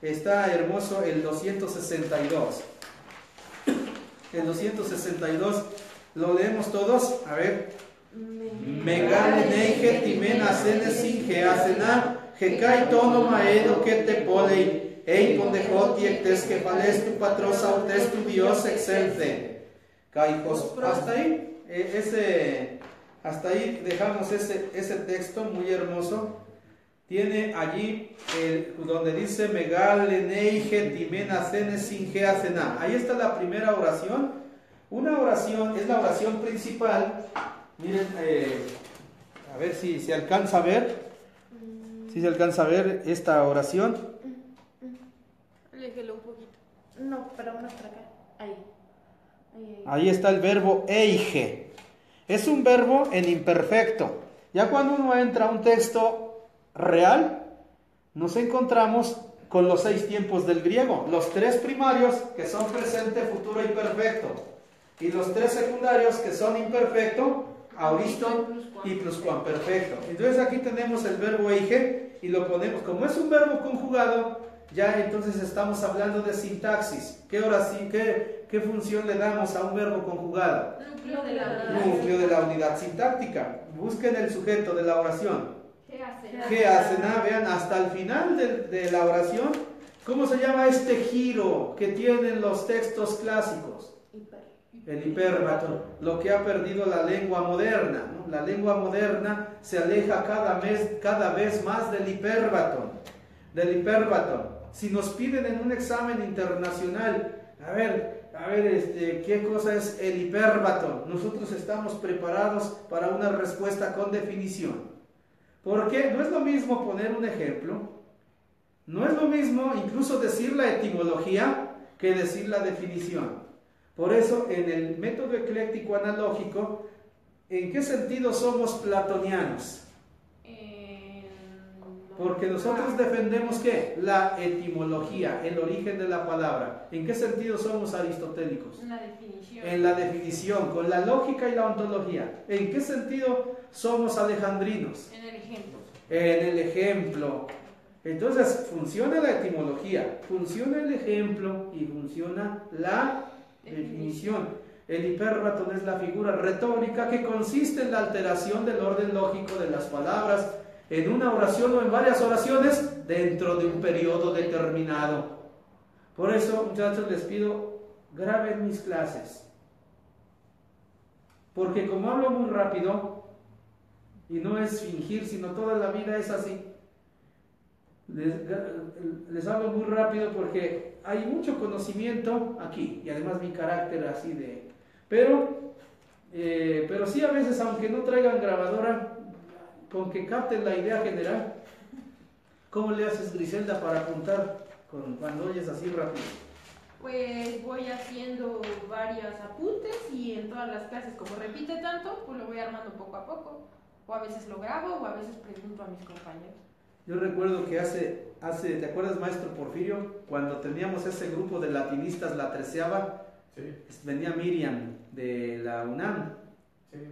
[SPEAKER 1] Está hermoso el 262. El 262, lo leemos todos. A ver. Megale neige timena sene sin Hekai tono maedo que te polei, ei pondejoti ectes que pales tu patros autes tu Dios excelce. Caicos, hasta ahí, e, ese, hasta ahí dejamos ese, ese texto muy hermoso tiene allí el, donde dice Megal, Neige, Timena, Cena. Ahí está la primera oración. Una oración es la oración principal. Miren, eh, a ver si se alcanza a ver. Si se alcanza a ver esta oración.
[SPEAKER 3] Ahí.
[SPEAKER 1] Está el verbo eige. Es un verbo en imperfecto. Ya cuando uno entra a un texto real, nos encontramos con los seis tiempos del griego. Los tres primarios que son presente, futuro y perfecto. Y los tres secundarios que son imperfecto, auristo y pluscuamperfecto. Entonces aquí tenemos el verbo eige y lo ponemos, como es un verbo conjugado, ya entonces estamos hablando de sintaxis. ¿Qué, oración, qué, qué función le damos a un verbo conjugado?
[SPEAKER 2] Núcleo de la unidad.
[SPEAKER 1] Núcleo de la unidad sintáctica. Busquen el sujeto de la oración.
[SPEAKER 2] ¿Qué hace?
[SPEAKER 1] ¿Qué hacen? Ah, vean, hasta el final de, de la oración, ¿cómo se llama este giro que tienen los textos clásicos? El hiperbatón, lo que ha perdido la lengua moderna. ¿no? La lengua moderna se aleja cada, mes, cada vez más del hiperbatón. Del hiperbatón. Si nos piden en un examen internacional, a ver, a ver, este, ¿qué cosa es el hiperbatón? Nosotros estamos preparados para una respuesta con definición. Porque no es lo mismo poner un ejemplo, no es lo mismo incluso decir la etimología que decir la definición. Por eso, en el método ecléctico analógico, ¿en qué sentido somos platonianos? Porque nosotros defendemos qué? La etimología, el origen de la palabra. ¿En qué sentido somos aristotélicos?
[SPEAKER 2] En la definición.
[SPEAKER 1] En la definición, con la lógica y la ontología. ¿En qué sentido somos alejandrinos?
[SPEAKER 2] En el ejemplo.
[SPEAKER 1] En el ejemplo. Entonces, funciona la etimología, funciona el ejemplo y funciona la definición. El hiperbatón es la figura retórica que consiste en la alteración del orden lógico de las palabras en una oración o en varias oraciones dentro de un periodo determinado. Por eso, muchachos, les pido, graben mis clases. Porque como hablo muy rápido, y no es fingir, sino toda la vida es así, les, hablo muy rápido porque hay mucho conocimiento aquí, y además mi carácter así de... Pero, eh, pero sí a veces, aunque no traigan grabadora, con que capten la idea general. ¿Cómo le haces, Griselda, para apuntar con, cuando oyes así rápido?
[SPEAKER 2] Pues voy haciendo varios apuntes y en todas las clases, como repite tanto, pues lo voy armando poco a poco. O a veces lo grabo o a veces pregunto a mis compañeros.
[SPEAKER 1] Yo recuerdo que hace, hace ¿te acuerdas, maestro Porfirio? Cuando teníamos ese grupo de latinistas, la treceava, venía Miriam de la UNAM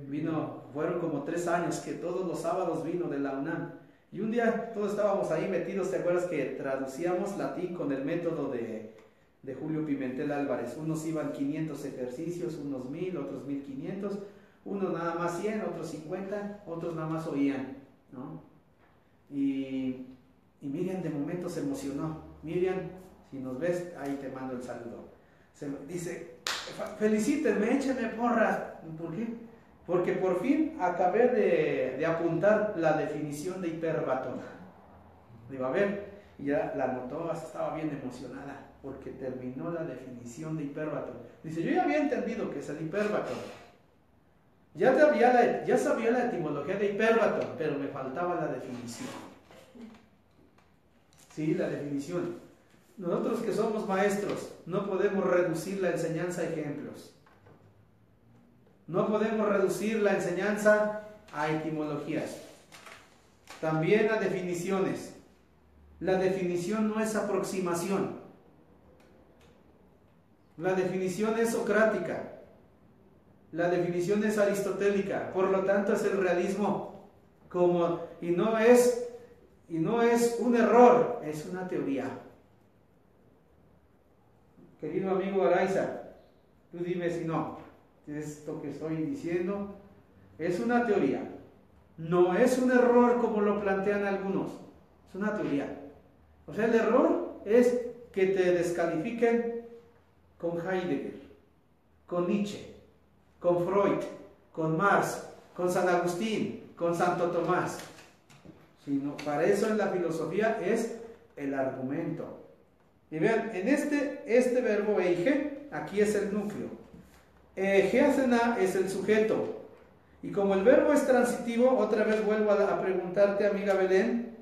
[SPEAKER 1] Vino, fueron como tres años que todos los sábados vino de la UNAM. Y un día todos estábamos ahí metidos, ¿te acuerdas que traducíamos latín con el método de, de Julio Pimentel Álvarez? Unos iban 500 ejercicios, unos 1000, otros 1500, unos nada más 100, otros 50, otros nada más oían, ¿no? Y, y Miriam de momento se emocionó. Miriam, si nos ves, ahí te mando el saludo. Se, dice, felicítenme, échenme porras. ¿Por qué? Porque por fin acabé de, apuntar la definición de hiperbatón. Digo, a ver, ya la notó, estaba bien emocionada, porque terminó la definición de hiperbatón. Dice, yo ya había entendido que es el hiperbatón. Ya sabía, ya sabía la etimología de hiperbatón, pero me faltaba la definición. Sí, la definición. Nosotros que somos maestros, no podemos reducir la enseñanza a ejemplos. No podemos reducir la enseñanza a etimologías, también a definiciones. La definición no es aproximación. La definición es socrática. La definición es aristotélica. Por lo tanto, es el realismo como y no es y no es un error, es una teoría. Querido amigo Araiza, tú dime si no esto que estoy diciendo es una teoría. No es un error como lo plantean algunos. Es una teoría. O sea, el error es que te descalifiquen con Heidegger, con Nietzsche, con Freud, con Marx, con San Agustín, con Santo Tomás. Sino para eso en la filosofía es el argumento. Y vean, en este, este verbo eige, aquí es el núcleo. Egeasena es el sujeto. Y como el verbo es transitivo, otra vez vuelvo a, a preguntarte, amiga Belén,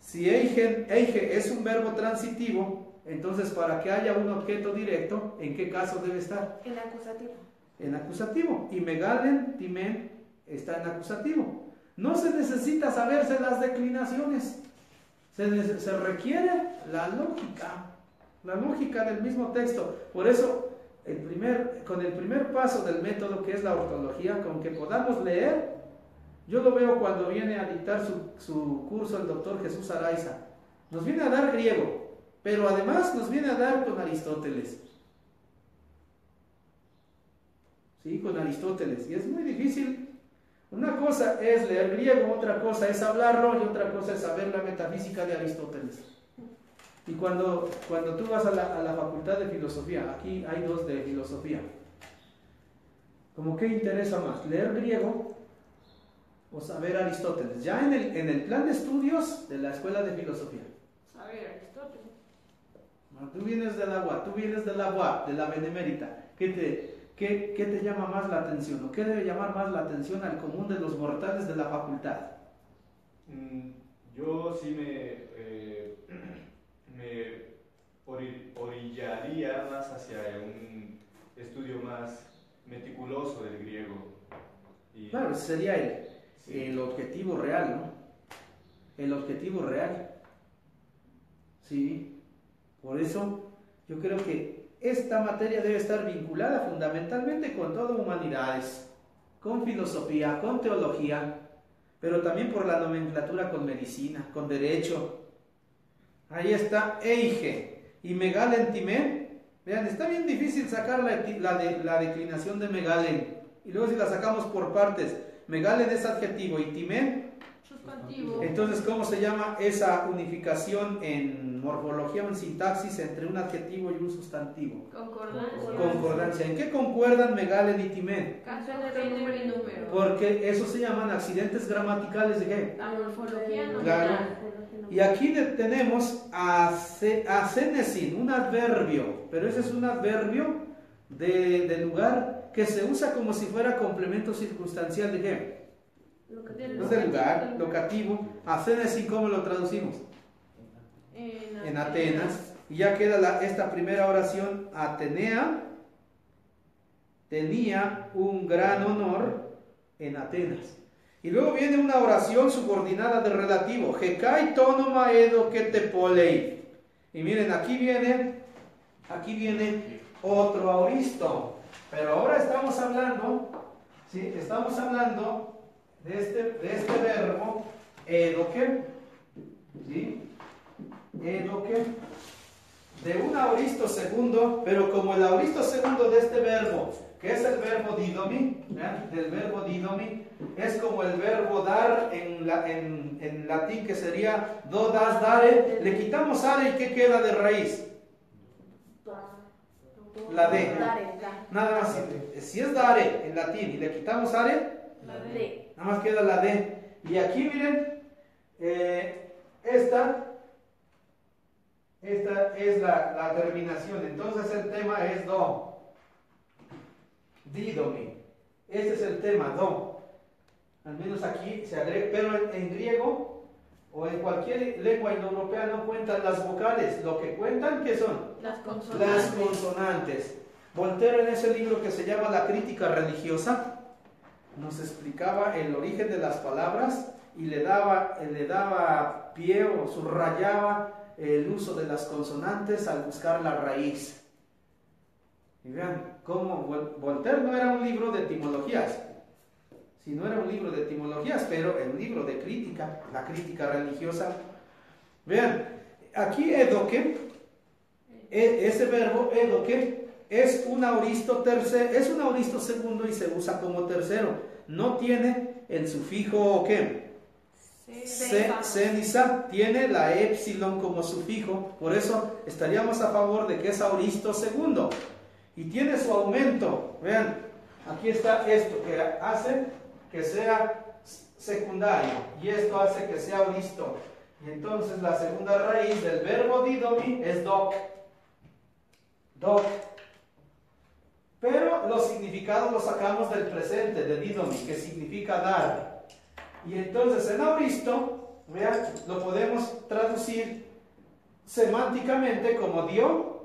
[SPEAKER 1] si eige, eige es un verbo transitivo, entonces para que haya un objeto directo, ¿en qué caso debe estar?
[SPEAKER 3] En acusativo.
[SPEAKER 1] En acusativo. Y megalen, timen, está en acusativo. No se necesita saberse las declinaciones. Se requiere la lógica, la lógica del mismo texto. Por eso, el primer, con el primer paso del método que es la ortología, con que podamos leer, yo lo veo cuando viene a dictar su, su curso el doctor Jesús Araiza. Nos viene a dar griego, pero además nos viene a dar con Aristóteles. ¿sí? con Aristóteles. Y es muy difícil. Una cosa es leer griego, otra cosa es hablarlo y otra cosa es saber la metafísica de Aristóteles. Y cuando, cuando tú vas a la, a la facultad de filosofía, aquí hay dos de filosofía, ¿cómo qué interesa más? ¿Leer griego o saber Aristóteles? Ya en el, en el plan de estudios de la escuela de filosofía.
[SPEAKER 2] Saber Aristóteles.
[SPEAKER 1] No, Tú vienes del agua, tú vienes de la UAP, de la Benemérita. ¿Qué te, qué, qué te llama más la atención? ¿O qué debe llamar más la atención al común de los mortales de la facultad?
[SPEAKER 6] Mm, Yo sí me, eh, ori- orillaría más hacia un estudio más meticuloso del griego. Y,
[SPEAKER 1] Claro, ese sería el,
[SPEAKER 6] sí,
[SPEAKER 1] el objetivo real, ¿no? El objetivo real. Sí, por eso yo creo que esta materia debe estar vinculada fundamentalmente con todo humanidades, con filosofía, con teología, pero también por la nomenclatura con medicina, con derecho. Ahí está Eige y Megalen Timén. Vean, está bien difícil sacar la, la de- la declinación de Megalen. Y luego si la sacamos por partes, Megalen es adjetivo y Timén
[SPEAKER 2] Sustantivo.
[SPEAKER 1] entonces, ¿cómo se llama esa unificación en morfología o en sintaxis entre un adjetivo y un sustantivo?
[SPEAKER 2] Concordancia.
[SPEAKER 1] Concordancia. ¿En qué concuerdan y
[SPEAKER 2] de número y número.
[SPEAKER 1] Porque eso se llaman accidentes gramaticales de qué?
[SPEAKER 2] La morfología no
[SPEAKER 1] Claro. Y aquí tenemos ace- acénesin, un adverbio, pero ese es un adverbio de, de lugar que se usa como si fuera complemento circunstancial de qué?
[SPEAKER 2] Del
[SPEAKER 1] No es lugar, locativo. Acénesin, ¿cómo lo traducimos?
[SPEAKER 2] En,
[SPEAKER 1] en Atenas. Y ya queda la- esta primera oración. Atenea tenía un gran honor en Atenas. Y luego viene una oración subordinada de relativo. Hekai tonoma edo que te polei. Y miren, aquí viene, aquí viene otro auristo. Pero ahora estamos hablando, ¿sí? Estamos hablando de este, de este verbo edoque, ¿sí? Edoque, de un auristo segundo, pero como el auristo segundo de este verbo, que es el verbo didomi, del verbo didomi, es como el verbo dar en, la- en, en latín que sería do, das, dare, le quitamos are y ¿qué queda de raíz? La D. Nada más, si es dare en latín y le quitamos are,
[SPEAKER 2] La
[SPEAKER 3] de.
[SPEAKER 1] Nada más queda la D. Y aquí miren, eh, esta, esta es la, la terminación. Entonces el tema es do. Didomi. Este es el tema, do. Al menos aquí se agrega, pero en, en griego o en cualquier lengua indoeuropea no cuentan las vocales. Lo que cuentan, ¿qué son?
[SPEAKER 2] Las
[SPEAKER 1] Las
[SPEAKER 2] consonantes.
[SPEAKER 1] consonantes. Voltaire en ese libro que se llama La crítica religiosa nos explicaba el origen de las palabras y le daba, le daba pie o subrayaba el uso de las consonantes al buscar la raíz. Y vean cómo Vol- Voltaire no era un libro de etimologías, si no era un libro de etimologías, pero el libro de crítica, la crítica religiosa. Vean, aquí edoque, e- ese verbo edoque es un auristo tercero, es un auristo segundo y se usa como tercero. No tiene el sufijo ¿qué? Se, se ni sa, tiene la epsilon como sufijo, por eso estaríamos a favor de que es auristo segundo. Y tiene su aumento, vean, aquí está esto que hace que sea secundario y esto hace que sea listo. Y entonces la segunda raíz del verbo didomi es doc. Doc. Pero los significados los sacamos del presente, de didomi, que significa dar. Y entonces en auristo, vean, lo podemos traducir semánticamente como dio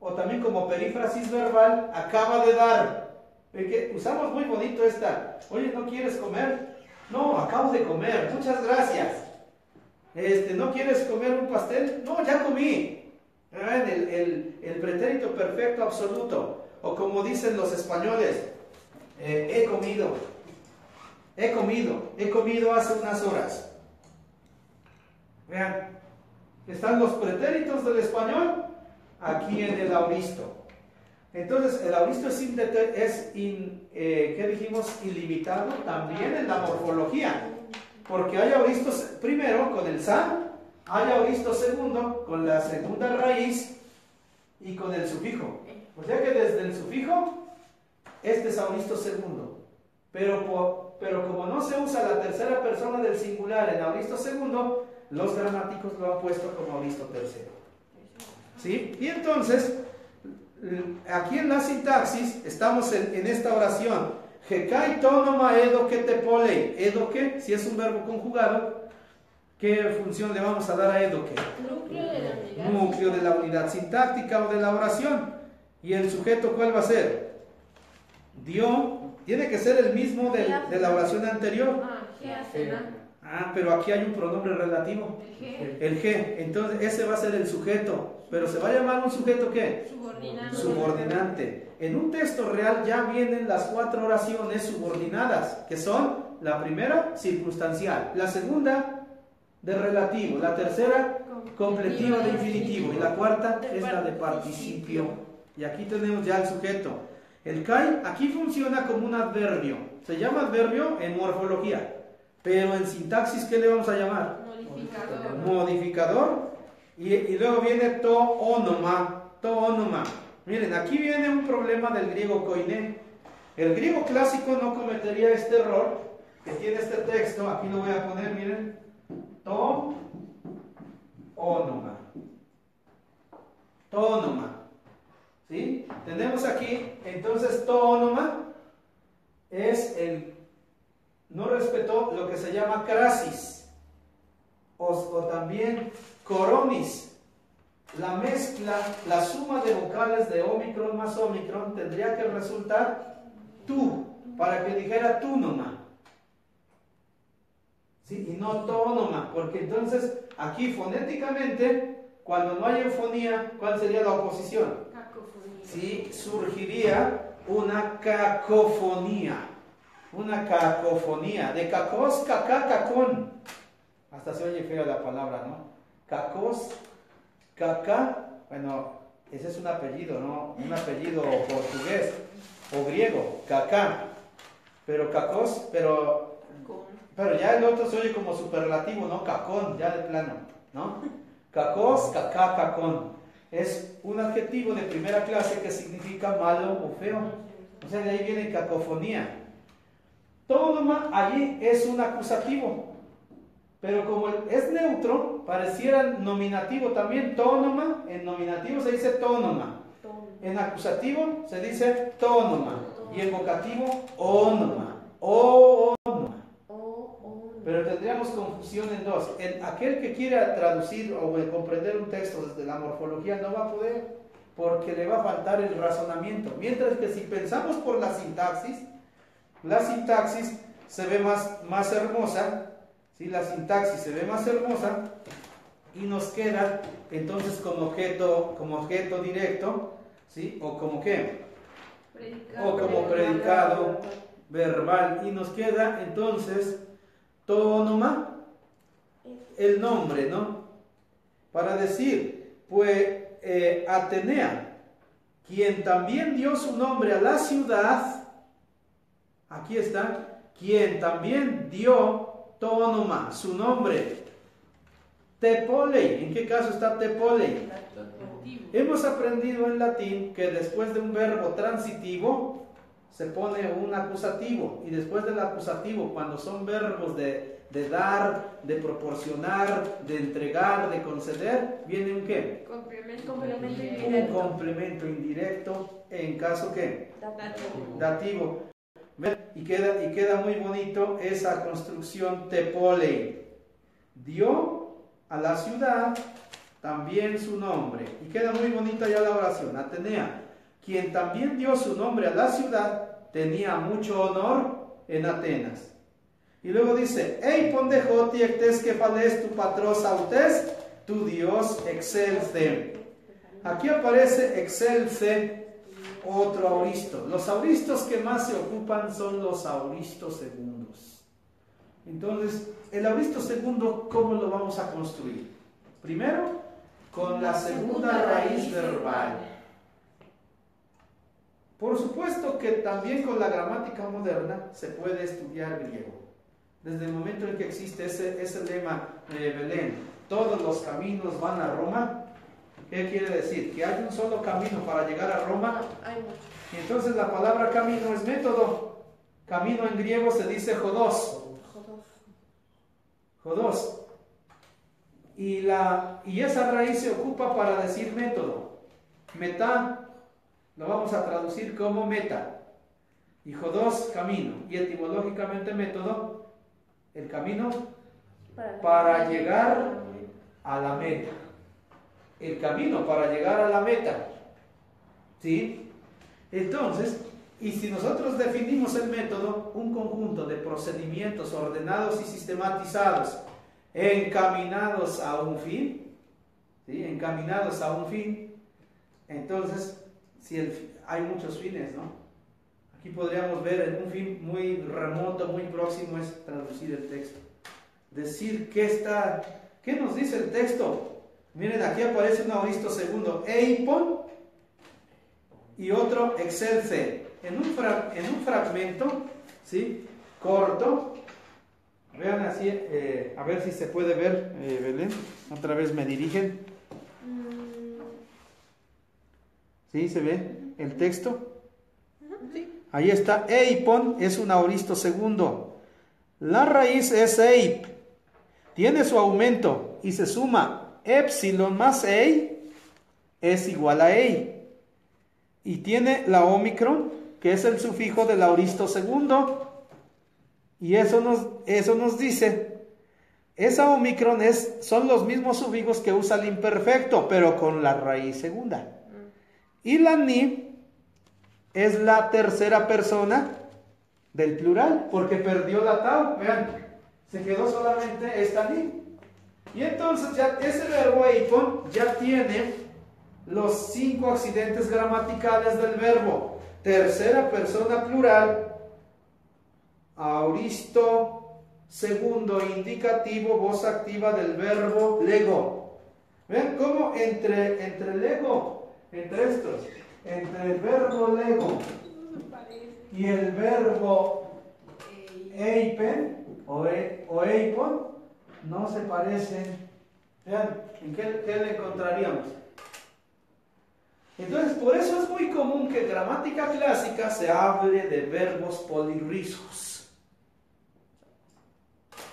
[SPEAKER 1] o también como perífrasis verbal, acaba de dar. Porque usamos muy bonito esta, oye, ¿no quieres comer? No, acabo de comer, muchas gracias. Este, ¿No quieres comer un pastel? No, ya comí. El, el, el pretérito perfecto absoluto. O como dicen los españoles, eh, he comido. He comido. He comido hace unas horas. Vean, están los pretéritos del español aquí en el auristo. Entonces, el auristo es, es eh, ¿qué dijimos? Ilimitado también en la morfología. Porque hay auristos primero con el san, hay auristo segundo con la segunda raíz y con el sufijo. O sea que desde el sufijo, este es auristo segundo. Pero, pero como no se usa la tercera persona del singular en auristo segundo, los gramáticos lo han puesto como auristo tercero. ¿Sí? Y entonces, aquí en la sintaxis, estamos en, esta oración. Jekai tonoma edo que te pole. Edo que, si es un verbo conjugado, ¿qué función le vamos a dar a edo que?
[SPEAKER 2] Núcleo de la unidad.
[SPEAKER 1] Núcleo de la unidad sintáctica o de la oración. ¿Y el sujeto cuál va a ser? Dio, tiene que ser el mismo de, de la oración anterior.
[SPEAKER 2] Ah.
[SPEAKER 1] Ah, pero aquí hay un pronombre relativo.
[SPEAKER 2] El G.
[SPEAKER 1] El G. Entonces ese va a ser el sujeto. Pero se va a llamar un sujeto qué?
[SPEAKER 2] Subordinado.
[SPEAKER 1] Subordinante. En un texto real ya vienen las cuatro oraciones subordinadas, que son la primera circunstancial, la segunda de relativo, la tercera completiva de infinitivo y la cuarta es la de participio. Y aquí tenemos ya el sujeto. El kai aquí funciona como un adverbio. Se llama adverbio en morfología. Pero en sintaxis, ¿qué le vamos a llamar?
[SPEAKER 2] Modificador.
[SPEAKER 1] Modificador. Y, y luego viene toónoma. Toónoma. Miren, aquí viene un problema del griego koiné. El griego clásico no cometería este error que tiene este texto. Aquí lo voy a poner, miren. Toónoma. Toónoma. Tenemos aquí, entonces, toónoma es el no respetó lo que se llama crasis o, o, también coronis. La mezcla, la suma de vocales de omicron más omicron tendría que resultar tú, para que dijera túnoma. ¿Sí? Y no tónoma, porque entonces aquí fonéticamente, cuando no hay eufonía, ¿cuál sería la oposición? Sí, surgiría una cacofonía una cacofonía, de cacos, cacá, cacón. Hasta se oye fea la palabra, ¿no? Cacos, cacá, bueno, ese es un apellido, ¿no? Un apellido portugués o griego, cacá. Pero cacos, pero, pero ya el otro se oye como superlativo, ¿no? Cacón, ya de plano, ¿no? [LAUGHS] Cacos, cacá, cacón. Es un adjetivo de primera clase que significa malo o feo. O sea, de ahí viene cacofonía. Tónoma allí es un acusativo. Pero como es neutro, pareciera nominativo también. Tónoma, en nominativo se dice tónoma. En acusativo se dice tónoma. Y en vocativo, ónoma. O. Pero tendríamos confusión en dos. El, aquel que quiera traducir o comprender un texto desde la morfología no va a poder porque le va a faltar el razonamiento. Mientras que si pensamos por la sintaxis, la sintaxis se ve más, más hermosa, ¿sí? la sintaxis se ve más hermosa y nos queda entonces como objeto, como objeto directo, ¿sí? o como qué, o como predicado verbal y nos queda entonces tónoma, el nombre, ¿no? Para decir, pues eh, Atenea, quien también dio su nombre a la ciudad, Aquí está, quien también dio tónoma, su nombre. Tepolei, ¿en qué caso está tepolei? Hemos aprendido en latín que después de un verbo transitivo se pone un acusativo y después del acusativo, cuando son verbos de, de dar, de proporcionar, de entregar, de conceder, viene un qué?
[SPEAKER 2] Complemento.
[SPEAKER 3] Complemento
[SPEAKER 1] Un
[SPEAKER 3] indirecto.
[SPEAKER 1] complemento indirecto en caso que
[SPEAKER 3] Dativo.
[SPEAKER 1] dativo. Y queda, y queda muy bonito esa construcción tepole. Dio a la ciudad también su nombre. Y queda muy bonita ya la oración. Atenea, quien también dio su nombre a la ciudad, tenía mucho honor en Atenas. Y luego dice, Ei pondejoti ectes que fales tu patros autes, tu Dios excelce. Aquí aparece excelce otro auristo. Los auristos que más se ocupan son los auristos segundos. Entonces, el auristo segundo, ¿cómo lo vamos a construir? Primero, con la segunda raíz verbal. Por supuesto que también con la gramática moderna se puede estudiar griego. Desde el momento en que existe ese, ese lema de Belén, todos los caminos van a Roma, ¿qué quiere decir? Que hay un solo camino para llegar a Roma y entonces la palabra camino es método. Camino en griego se dice jodos.
[SPEAKER 3] Jodos.
[SPEAKER 1] Jodos. Y, la, y esa raíz se ocupa para decir método. Meta lo vamos a traducir como meta. Y jodos, camino. Y etimológicamente método, el camino
[SPEAKER 3] Para,
[SPEAKER 1] para llegar a la meta. El camino para llegar a la meta. ¿Sí? Entonces, y si nosotros definimos el método, un conjunto de procedimientos ordenados y sistematizados, encaminados a un fin, ¿sí? Encaminados a un fin, entonces, si hay muchos fines, ¿no? Aquí podríamos ver en un fin muy remoto, muy próximo, es traducir el texto decir qué está, qué nos dice el texto. Miren, aquí aparece un auristo segundo, eipon y otro excelce. En un, en un fragmento, ¿sí? Corto. Vean así, eh, a ver si se puede ver, eh, Belén. Otra vez me dirigen.
[SPEAKER 3] Mm,
[SPEAKER 1] ¿Sí? ¿Se ve el texto? Ahí está, eipon es un auristo segundo. La raíz es eip. Tiene su aumento y se suma epsilon más ei es igual a ei. Y tiene la omicron, que es el sufijo del auristo segundo. Y eso nos, eso nos dice, esa omicron es, son los mismos sufijos que usa el imperfecto, pero con la raíz segunda. Y la ni es la tercera persona del plural, porque perdió la tau, vean, se quedó solamente esta ni. Y entonces ya ese verbo eipon ya tiene los cinco accidentes gramaticales del verbo. Tercera persona plural, auristo, segundo indicativo, voz activa del verbo lego. ¿Ven cómo entre, entre lego, entre estos, entre el verbo lego y el verbo eipen o, e- eipon no se parecen. Vean, ¿en qué, le encontraríamos? Entonces, por eso es muy común que en gramática clásica se hable de verbos polirrisos.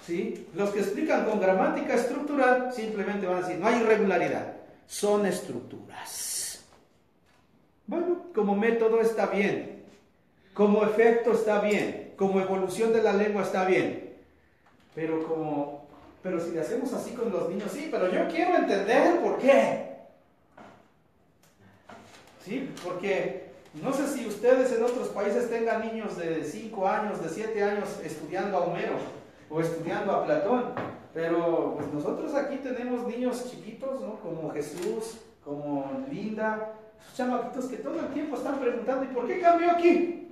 [SPEAKER 1] ¿Sí? Los que explican con gramática estructural simplemente van a decir, no hay irregularidad, son estructuras. Bueno, como método está bien, como efecto está bien, como evolución de la lengua está bien, pero como, pero si le hacemos así con los niños, sí, pero yo quiero entender por qué. Sí, porque no sé si ustedes en otros países tengan niños de 5 años, de 7 años estudiando a Homero o estudiando a Platón, pero pues nosotros aquí tenemos niños chiquitos, ¿no? Como Jesús, como Linda, chamaquitos que todo el tiempo están preguntando, ¿y por qué cambió aquí?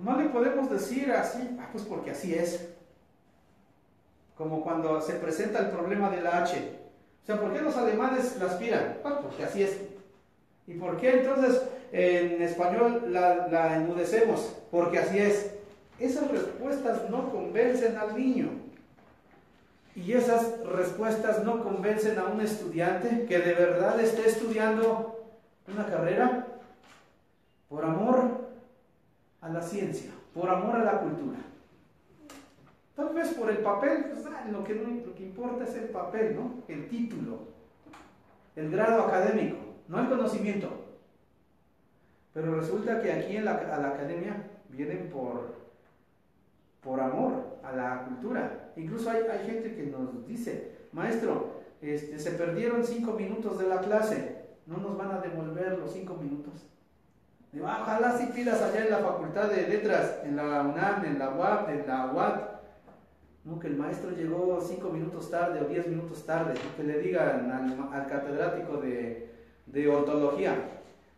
[SPEAKER 1] No le podemos decir así, ah, pues porque así es. Como cuando se presenta el problema de la H. O sea, ¿por qué los alemanes la aspiran? Ah, porque así es. ¿Y por qué entonces en español la, la enmudecemos? Porque así es. Esas respuestas no convencen al niño. Y esas respuestas no convencen a un estudiante que de verdad esté estudiando una carrera por amor, a la ciencia, por amor a la cultura. Tal vez por el papel, pues, ah, lo, que lo que importa es el papel, ¿no? El título, el grado académico, no el conocimiento. Pero resulta que aquí en la, a la academia vienen por, por amor a la cultura. Incluso hay, hay gente que nos dice, maestro, este, se perdieron cinco minutos de la clase, no nos van a devolver los cinco minutos. Ah, ojalá si pidas allá en la facultad de letras, en la UNAM, en la UAP, en la UAT, ¿no? que el maestro llegó cinco minutos tarde o diez minutos tarde, que le digan al, catedrático de, de ortología,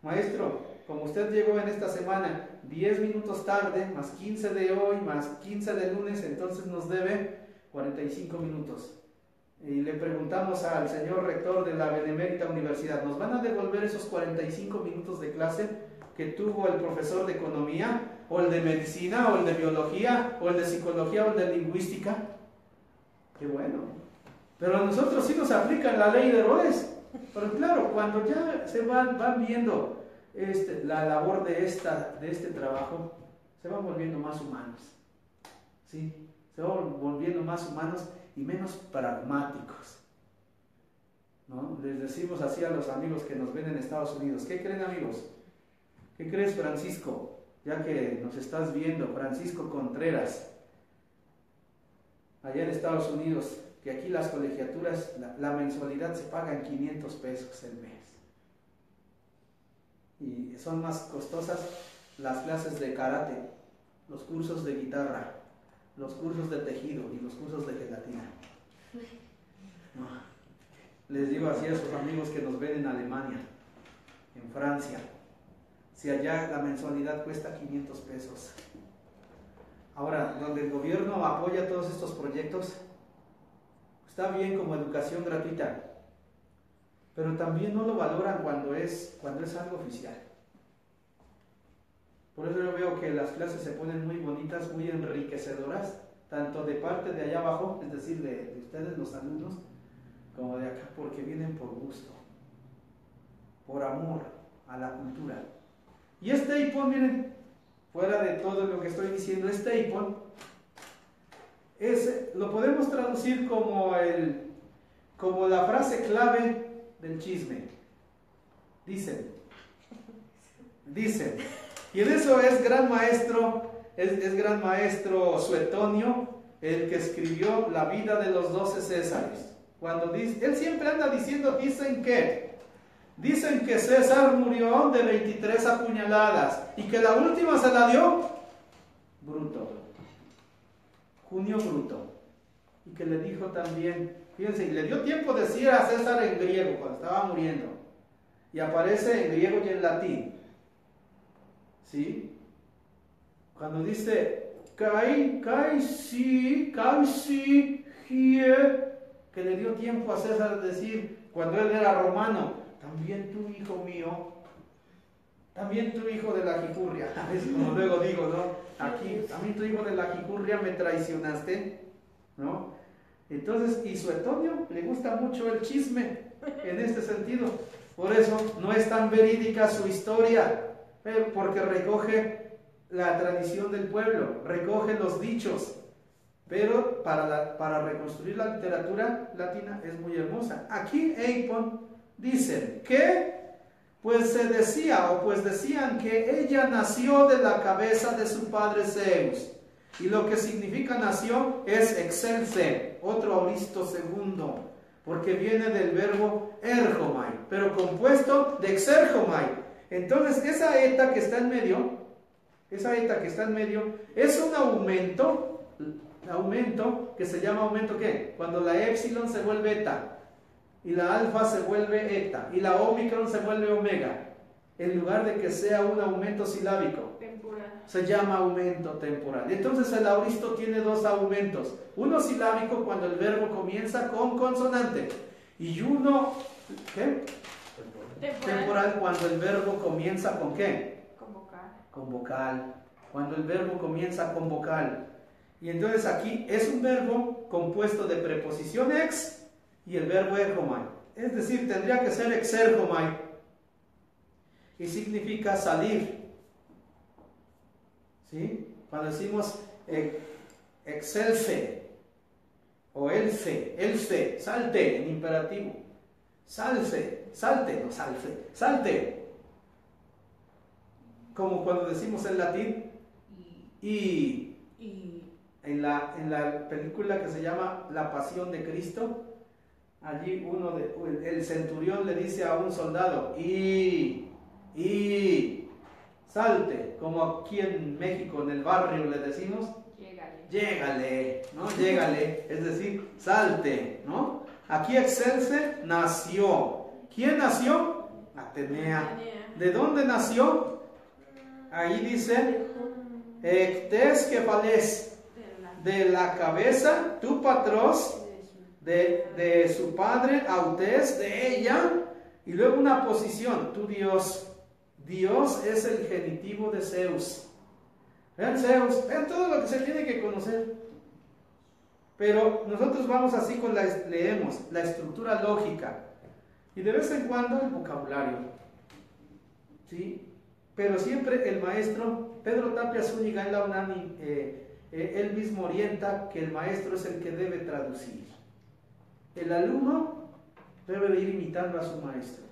[SPEAKER 1] maestro, como usted llegó en esta semana 10 minutos tarde, más 15 de hoy, más 15 de lunes, entonces nos debe 45 minutos. Y le preguntamos al señor rector de la Benemérita Universidad, ¿nos van a devolver esos 45 minutos de clase que tuvo el profesor de economía, o el de medicina, o el de biología, o el de psicología, o el de lingüística? Qué bueno. Pero a nosotros sí nos aplican la ley de Rhodes. Pero claro, cuando ya se van, van viendo este, la labor de, esta, de este trabajo, se van volviendo más humanos. ¿Sí? Se van volviendo más humanos y menos pragmáticos. ¿No? Les decimos así a los amigos que nos ven en Estados Unidos. ¿Qué creen amigos? ¿Qué crees Francisco? Ya que nos estás viendo, Francisco Contreras, allá en Estados Unidos, que aquí las colegiaturas, la, la mensualidad se paga en 500 pesos el mes y son más costosas las clases de karate, los cursos de guitarra, los cursos de tejido y los cursos de gelatina. Les digo así a sus amigos que nos ven en Alemania, en Francia, si allá la mensualidad cuesta 500 pesos. Ahora, donde el gobierno apoya todos estos proyectos, está bien como educación gratuita, pero también no lo valoran cuando es, cuando es algo oficial. Por eso yo veo que las clases se ponen muy bonitas, muy enriquecedoras, tanto de parte de allá abajo, es decir, de, ustedes los alumnos, como de acá, porque vienen por gusto, por amor a la cultura. Y este iPhone, miren, fuera de todo lo que estoy diciendo, este iPhone es, lo podemos traducir como, el, como la frase clave del chisme. Dicen, dicen. Y en eso es gran maestro, es, gran maestro Suetonio, el que escribió la vida de los doce Césares. Cuando dice, él siempre anda diciendo, dicen que, dicen que César murió de 23 apuñaladas y que la última se la dio Bruto, Junio Bruto. Y que le dijo también, Fíjense, le dio tiempo decir a César en griego cuando estaba muriendo. Y aparece en griego y en latín. ¿Sí? Cuando dice, kai, kai, si, kai, si, que le dio tiempo a César decir, cuando él era romano, también tu hijo mío, también tu hijo de la jicurria, [LAUGHS] como luego digo, ¿no? Aquí, también tu hijo de la jicurria me traicionaste, ¿no? Entonces, y Suetonio le gusta mucho el chisme en este sentido. Por eso no es tan verídica su historia, porque recoge la tradición del pueblo, recoge los dichos. Pero para, para reconstruir la literatura latina es muy hermosa. Aquí Eipon dice que, pues se decía, o pues decían que ella nació de la cabeza de su padre Zeus y lo que significa nación es excelce, otro auristo segundo, porque viene del verbo ergomai, pero compuesto de exergomai. Entonces, esa eta que está en medio, esa eta que está en medio, es un aumento, aumento que se llama aumento ¿qué? Cuando la epsilon se vuelve eta, y la alfa se vuelve eta, y la omicron se vuelve omega, en lugar de que sea un aumento silábico se llama aumento temporal. Entonces el auristo tiene dos aumentos. Uno silábico cuando el verbo comienza con consonante y uno ¿qué? Temporal. cuando el verbo comienza con qué?
[SPEAKER 3] Con vocal.
[SPEAKER 1] Con vocal. Cuando el verbo comienza con vocal. Y entonces aquí es un verbo compuesto de preposición ex y el verbo ergomai. Es decir, tendría que ser exergomai. Y significa salir ¿Sí? Cuando decimos excelfe o elfe, elfe, salte en imperativo. Salce, salte, no salfe, salte. Como cuando decimos en latín y, en, la, en la película que se llama La Pasión de Cristo, allí uno de, el centurión le dice a un soldado y, y salte, como aquí en México en el barrio le decimos, llégale, ¿no? Llégale, es decir, salte, ¿no? Aquí Excelce nació. ¿Quién nació? Atenea. ¿De dónde nació? Ahí dice, Ectes que de la cabeza, tu patros, de, de su padre, Autes, de ella, y luego una posición, tu Dios. Dios es el genitivo de Zeus. Vean Zeus, vean todo lo que se tiene que conocer. Pero nosotros vamos así con la, leemos la estructura lógica y de vez en cuando el vocabulario. ¿Sí? Pero siempre el maestro, Pedro Tapia Zúñiga en la eh, eh, él mismo orienta que el maestro es el que debe traducir. El alumno debe de ir imitando a su maestro.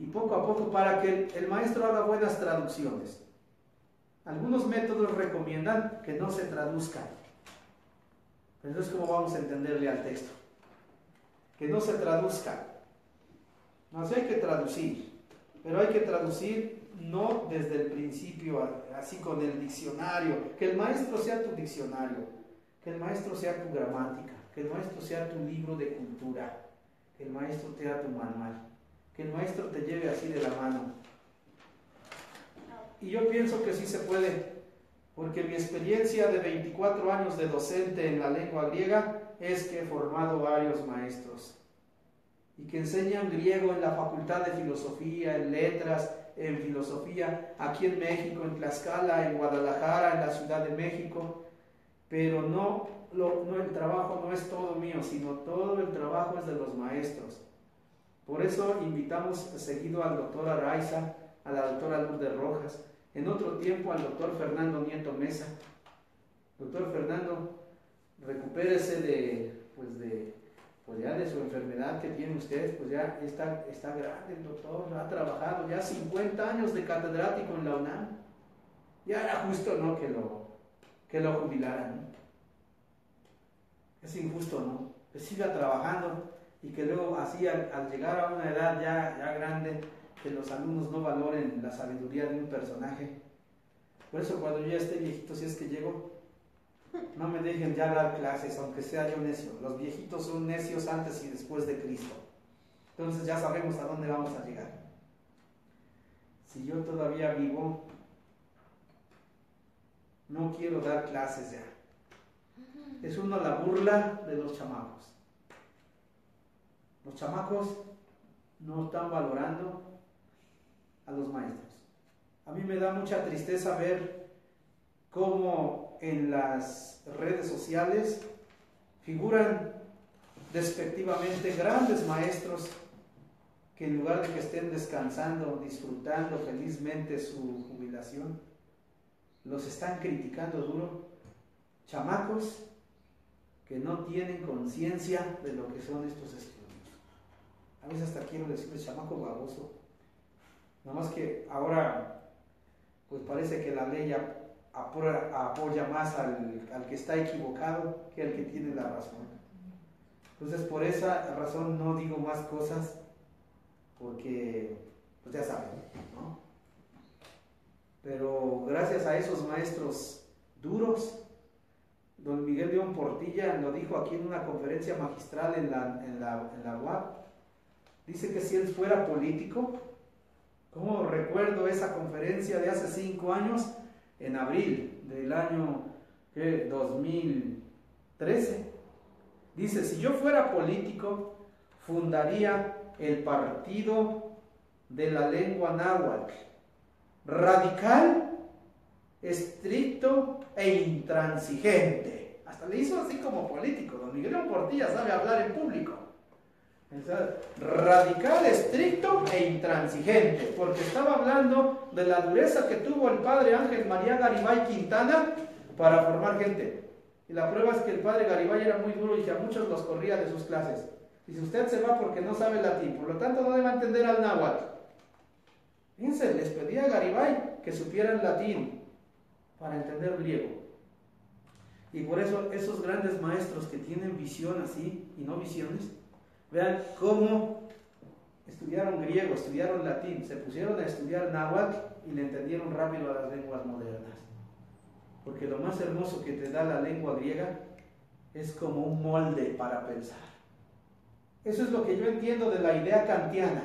[SPEAKER 1] Y poco a poco para que el maestro haga buenas traducciones. Algunos métodos recomiendan que no se traduzca. Entonces, ¿cómo vamos a entenderle al texto? Que no se traduzca. No hay que traducir, pero hay que traducir no desde el principio, así con el diccionario. Que el maestro sea tu diccionario, que el maestro sea tu gramática, que el maestro sea tu libro de cultura, que el maestro sea tu manual, que el maestro te lleve así de la mano y yo pienso que sí se puede, porque mi experiencia de 24 años de docente en la lengua griega es que he formado varios maestros y que enseñan griego en la Facultad de Filosofía, en Letras, en Filosofía, aquí en México, en Tlaxcala, en Guadalajara, en la Ciudad de México, pero no, no el trabajo no es todo mío, sino todo el trabajo es de los maestros. Por eso invitamos seguido al doctor Araiza, a la doctora Lourdes Rojas, en otro tiempo al doctor Fernando Nieto Mesa. Doctor Fernando, recupérese de, pues de, pues de su enfermedad que tiene usted, pues ya está, está grande el doctor, ha trabajado ya 50 años de catedrático en la UNAM. Ya era justo, ¿no? Que lo, que lo jubilaran. Es injusto, ¿no? Que siga trabajando y que luego así al, llegar a una edad ya, ya grande, que los alumnos no valoren la sabiduría de un personaje. Por eso cuando yo ya esté viejito, si es que llego, no me dejen ya dar clases, aunque sea yo necio. Los viejitos son necios antes y después de Cristo. Entonces ya sabemos a dónde vamos a llegar. Si yo todavía vivo, no quiero dar clases ya. Es una la burla de los chamacos. Los chamacos no están valorando a los maestros. A mí me da mucha tristeza ver cómo en las redes sociales figuran despectivamente grandes maestros que en lugar de que estén descansando, disfrutando felizmente su jubilación, los están criticando duro. Chamacos que no tienen conciencia de lo que son estos estudios. A veces hasta quiero decirles chamaco baboso. Nada más que ahora, pues parece que la ley apoya más al, que está equivocado que al que tiene la razón. Entonces, por esa razón no digo más cosas, porque, pues ya saben, ¿no? Pero gracias a esos maestros duros, don Miguel León Portilla lo dijo aquí en una conferencia magistral en la, en la, en la UAP, dice que si él fuera político, como recuerdo esa conferencia de hace cinco años, en abril del año 2013. Dice, si yo fuera político, fundaría el partido de la lengua náhuatl, radical, estricto e intransigente. Hasta le hizo así como político. Don Miguel Portilla sabe hablar en público. Radical, estricto e intransigente, porque estaba hablando de la dureza que tuvo el padre Ángel María Garibay Quintana para formar gente. Y la prueba es que el padre Garibay era muy duro y que a muchos los corría de sus clases. Si usted se va porque no sabe latín, por lo tanto no debe entender al náhuatl. Fíjense, les pedía a Garibay que supieran latín para entender griego. Y por eso esos grandes maestros que tienen visión así y no visiones, vean cómo estudiaron griego, estudiaron latín, se pusieron a estudiar náhuatl y le entendieron rápido a las lenguas modernas. Porque lo más hermoso que te da la lengua griega es como un molde para pensar. Eso es lo que yo entiendo de la idea kantiana,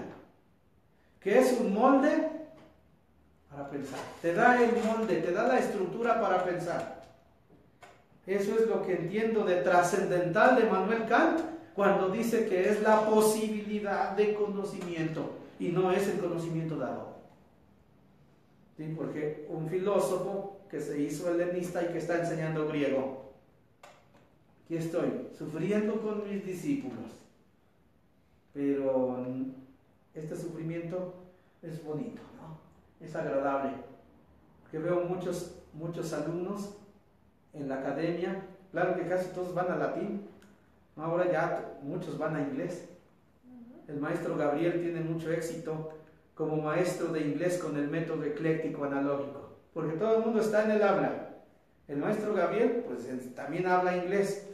[SPEAKER 1] que es un molde para pensar. Te da el molde, te da la estructura para pensar. Eso es lo que entiendo de trascendental de Manuel Kant cuando dice que es la posibilidad de conocimiento y no es el conocimiento dado. Porque un filósofo que se hizo helenista y que está enseñando griego, aquí estoy, sufriendo con mis discípulos, pero este sufrimiento es bonito, ¿no? es agradable, que veo muchos, muchos alumnos en la academia, claro que casi todos van a latín, ahora ya muchos van a inglés. El maestro Gabriel tiene mucho éxito como maestro de inglés con el método ecléctico analógico, porque todo el mundo está en el habla. El maestro Gabriel, pues también habla inglés,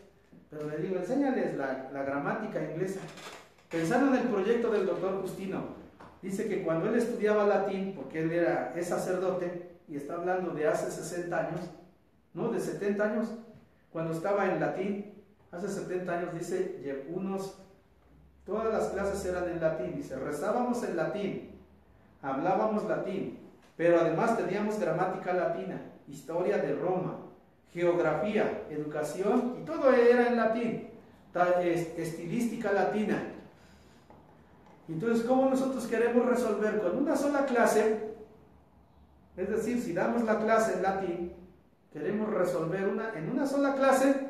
[SPEAKER 1] pero le digo, enséñales la, gramática inglesa. Pensando en el proyecto del doctor Justino, dice que cuando él estudiaba latín, porque él era, es sacerdote, y está hablando de hace 60 años, ¿no? De 70 años, cuando estaba en latín, hace 70 años, dice, unos, todas las clases eran en latín, dice, rezábamos en latín, hablábamos latín, pero además teníamos gramática latina, historia de Roma, geografía, educación, y todo era en latín, estilística latina. Entonces, ¿cómo nosotros queremos resolver con una sola clase? Es decir, si damos la clase en latín, queremos resolver una, en una sola clase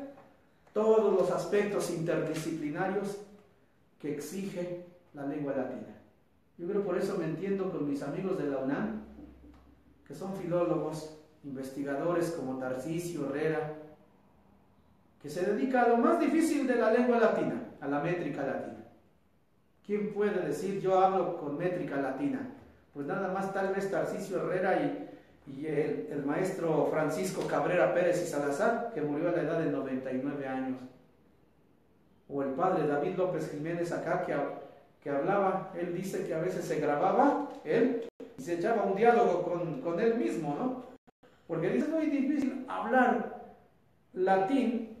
[SPEAKER 1] todos los aspectos interdisciplinarios que exige la lengua latina. Yo creo por eso me entiendo con mis amigos de la UNAM, que son filólogos, investigadores como Tarcisio Herrera, que se dedica a lo más difícil de la lengua latina, a la métrica latina. ¿Quién puede decir yo hablo con métrica latina? Pues nada más tal vez Tarcisio Herrera y, el, maestro Francisco Cabrera Pérez y Salazar, que murió a la edad de 99 años. O el padre David López Jiménez acá, que, que hablaba, él dice que a veces se grababa él y se echaba un diálogo con, con él mismo, ¿no? Porque dice, es muy difícil hablar latín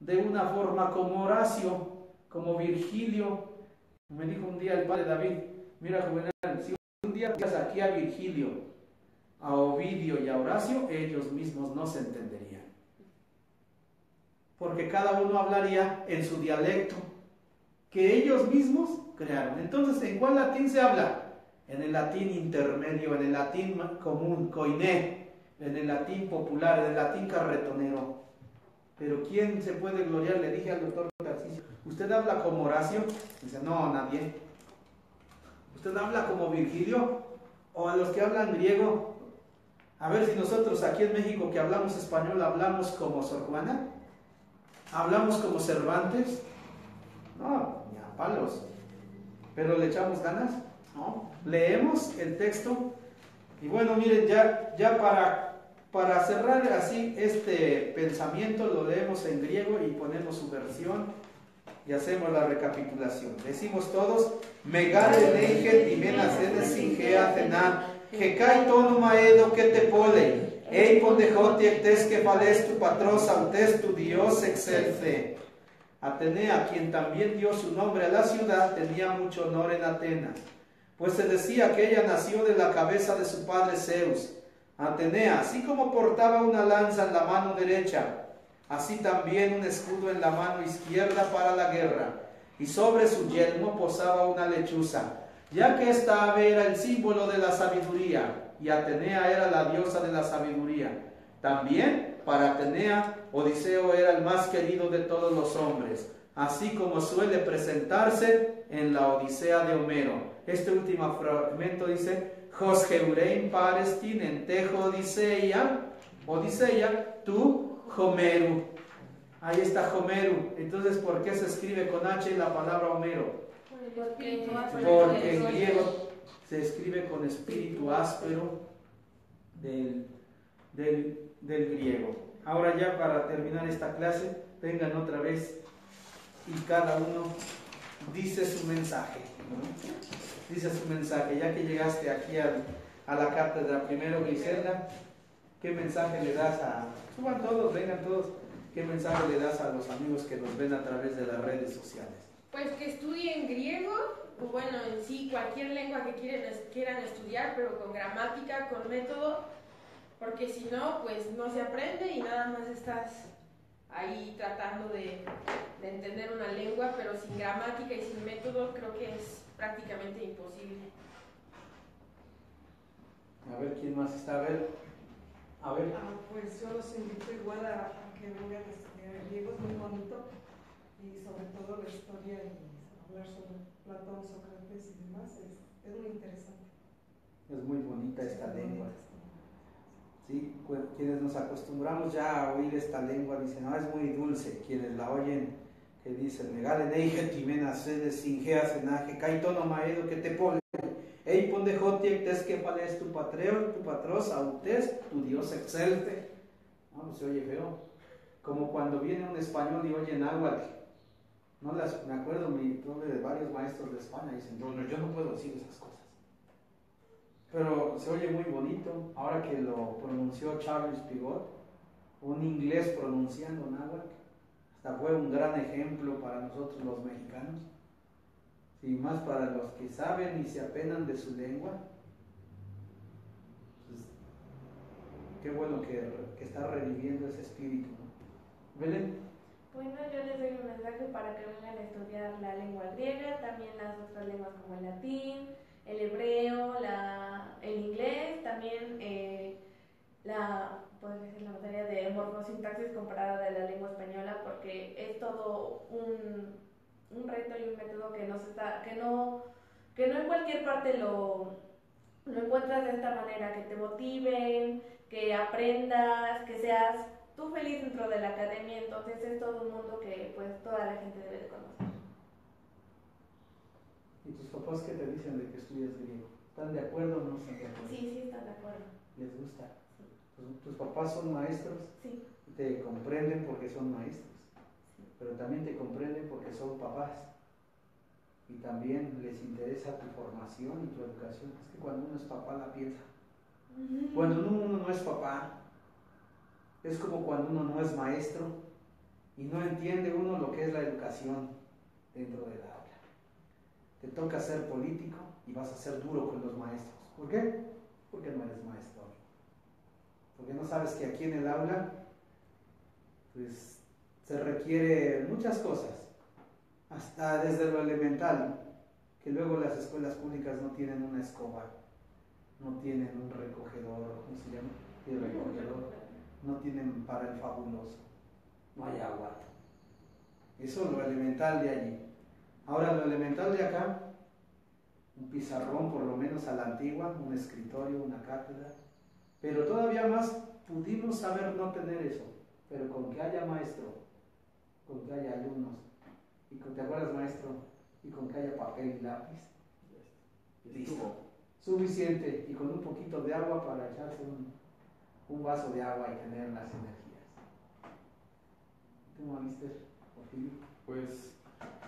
[SPEAKER 1] de una forma como Horacio, como Virgilio, me dijo un día el padre David, mira Juvenal, si un día aquí a Virgilio, a Ovidio y a Horacio, ellos mismos no se entenderían. Porque cada uno hablaría en su dialecto que ellos mismos crearon. Entonces, ¿en cuál latín se habla? En el latín intermedio, en el latín común, coiné, en el latín popular, en el latín carretonero. Pero ¿quién se puede gloriar? Le dije al doctor Tarcisio, ¿usted habla como Horacio? Dice, no, nadie. ¿Usted habla como Virgilio? ¿O a los que hablan griego? A ver si nosotros aquí en México que hablamos español hablamos como Sor Juana. ¿Hablamos como Cervantes? No, ni a palos. ¿Pero le echamos ganas? No. Leemos el texto. Y bueno, miren, ya, ya para para cerrar así este pensamiento lo leemos en griego y ponemos su versión y hacemos la recapitulación. Decimos todos, megare leiget imenas edes singea kai tono maedo que te pole, ei pondejote tes que fales tu patros autes tu Dios excelce. Atenea, quien también dio su nombre a la ciudad, tenía mucho honor en Atenas, pues se decía que ella nació de la cabeza de su padre Zeus, Atenea, así como portaba una lanza en la mano derecha, así también un escudo en la mano izquierda para la guerra, y sobre su yelmo posaba una lechuza, ya que esta ave era el símbolo de la sabiduría, y Atenea era la diosa de la sabiduría. También Para Atenea, Odiseo era el más querido de todos los hombres, así como suele presentarse en la Odisea de Homero. Este último fragmento dice, Jos Geurein Palestin en Tejo Odisea, Odisea, tu Homeru. Ahí está Homeru. Entonces, ¿por qué se escribe con H la palabra Homero?
[SPEAKER 3] Porque,
[SPEAKER 1] Porque en griego se escribe con espíritu áspero del, del, del griego. Ahora ya para terminar esta clase, vengan otra vez y cada uno dice su mensaje. ¿no? Dice su mensaje. Ya que llegaste aquí a, a la cátedra, primero Griselda, ¿qué mensaje le das a... Suban todos, vengan todos. ¿Qué mensaje le das a los amigos que nos ven a través de las redes sociales?
[SPEAKER 2] Pues que estudien griego, o bueno, en sí cualquier lengua que quieren, quieran estudiar, pero con gramática, con método, porque si no, pues no se aprende y nada más estás ahí tratando de, de entender una lengua, pero sin gramática y sin método creo que es prácticamente imposible.
[SPEAKER 1] A ver, ¿quién más está? A ver, a ver.
[SPEAKER 5] Ah, pues yo los invito igual a, a que vengan a estudiar el griego, es muy bonito, y sobre todo la historia y hablar sobre Platón, Sócrates y demás, es, es muy interesante.
[SPEAKER 1] Es muy bonita esta lengua.
[SPEAKER 5] bonita esta.
[SPEAKER 1] Sí, cu- quienes nos acostumbramos ya a oír esta lengua dicen, no, es muy dulce. Quienes la oyen, que dicen, megale neige timena sede singea senaje, kaitono maedo que te pone. Ey ponde jotiek tes que pales tu patreo, tu patros, autes, tu dios excelte. No, pues se oye feo. Como cuando viene un español y oye náhuatl. No las, me acuerdo, mi, tuve de varios maestros de España dicen, no, no, yo no puedo decir esas cosas. Pero se oye muy bonito. Ahora que lo pronunció Charles Pigot, un inglés pronunciando náhuatl, hasta fue un gran ejemplo para nosotros los mexicanos. Y más para los que saben y se apenan de su lengua. Pues, qué bueno que, que está reviviendo ese espíritu.
[SPEAKER 3] Bueno, yo les doy un mensaje para que vengan a estudiar la lengua griega, también las otras lenguas como el latín, el hebreo, la, el inglés, también eh, la, decir, la materia de morfosintaxis comparada de la lengua española, porque es todo un, un reto y un método que no, se está, que no, que no en cualquier parte lo, lo encuentras de esta manera, que te motiven, que aprendas, que seas tú feliz dentro de la academia, entonces es todo un mundo que pues toda la gente debe de conocer.
[SPEAKER 1] ¿Y tus papás qué te dicen de que estudias griego? ¿Están de acuerdo o no están de acuerdo?
[SPEAKER 3] Sí, sí, están de acuerdo.
[SPEAKER 1] ¿Les gusta? ¿Tus, tus papás son maestros?
[SPEAKER 3] Sí,
[SPEAKER 1] te comprenden porque son maestros, pero también te comprenden porque son papás. Y también les interesa tu formación y tu educación. Es que cuando uno es papá la piensa. Cuando uno, uno no es papá, es como cuando uno no es maestro y no entiende uno lo que es la educación dentro del aula. Te toca ser político y vas a ser duro con los maestros. ¿Por qué? Porque no eres maestro. Porque no sabes que aquí en el aula pues se requiere muchas cosas, hasta desde lo elemental, que luego las escuelas públicas no tienen una escoba, no tienen un recogedor, ¿cómo se llama? Recogedor, no tienen para el fabuloso, no hay agua. Eso es lo elemental de allí. Ahora lo elemental de acá, un pizarrón por lo menos a la antigua, un escritorio, una cátedra, pero todavía más pudimos saber no tener eso, pero con que haya maestro, con que haya alumnos, y con, ¿te acuerdas maestro? Y con que haya papel y lápiz, listo. Suficiente, y con un poquito de agua para echarse un, un vaso de agua y tener las energías. ¿Tú, Magister? Porfirio?
[SPEAKER 4] Pues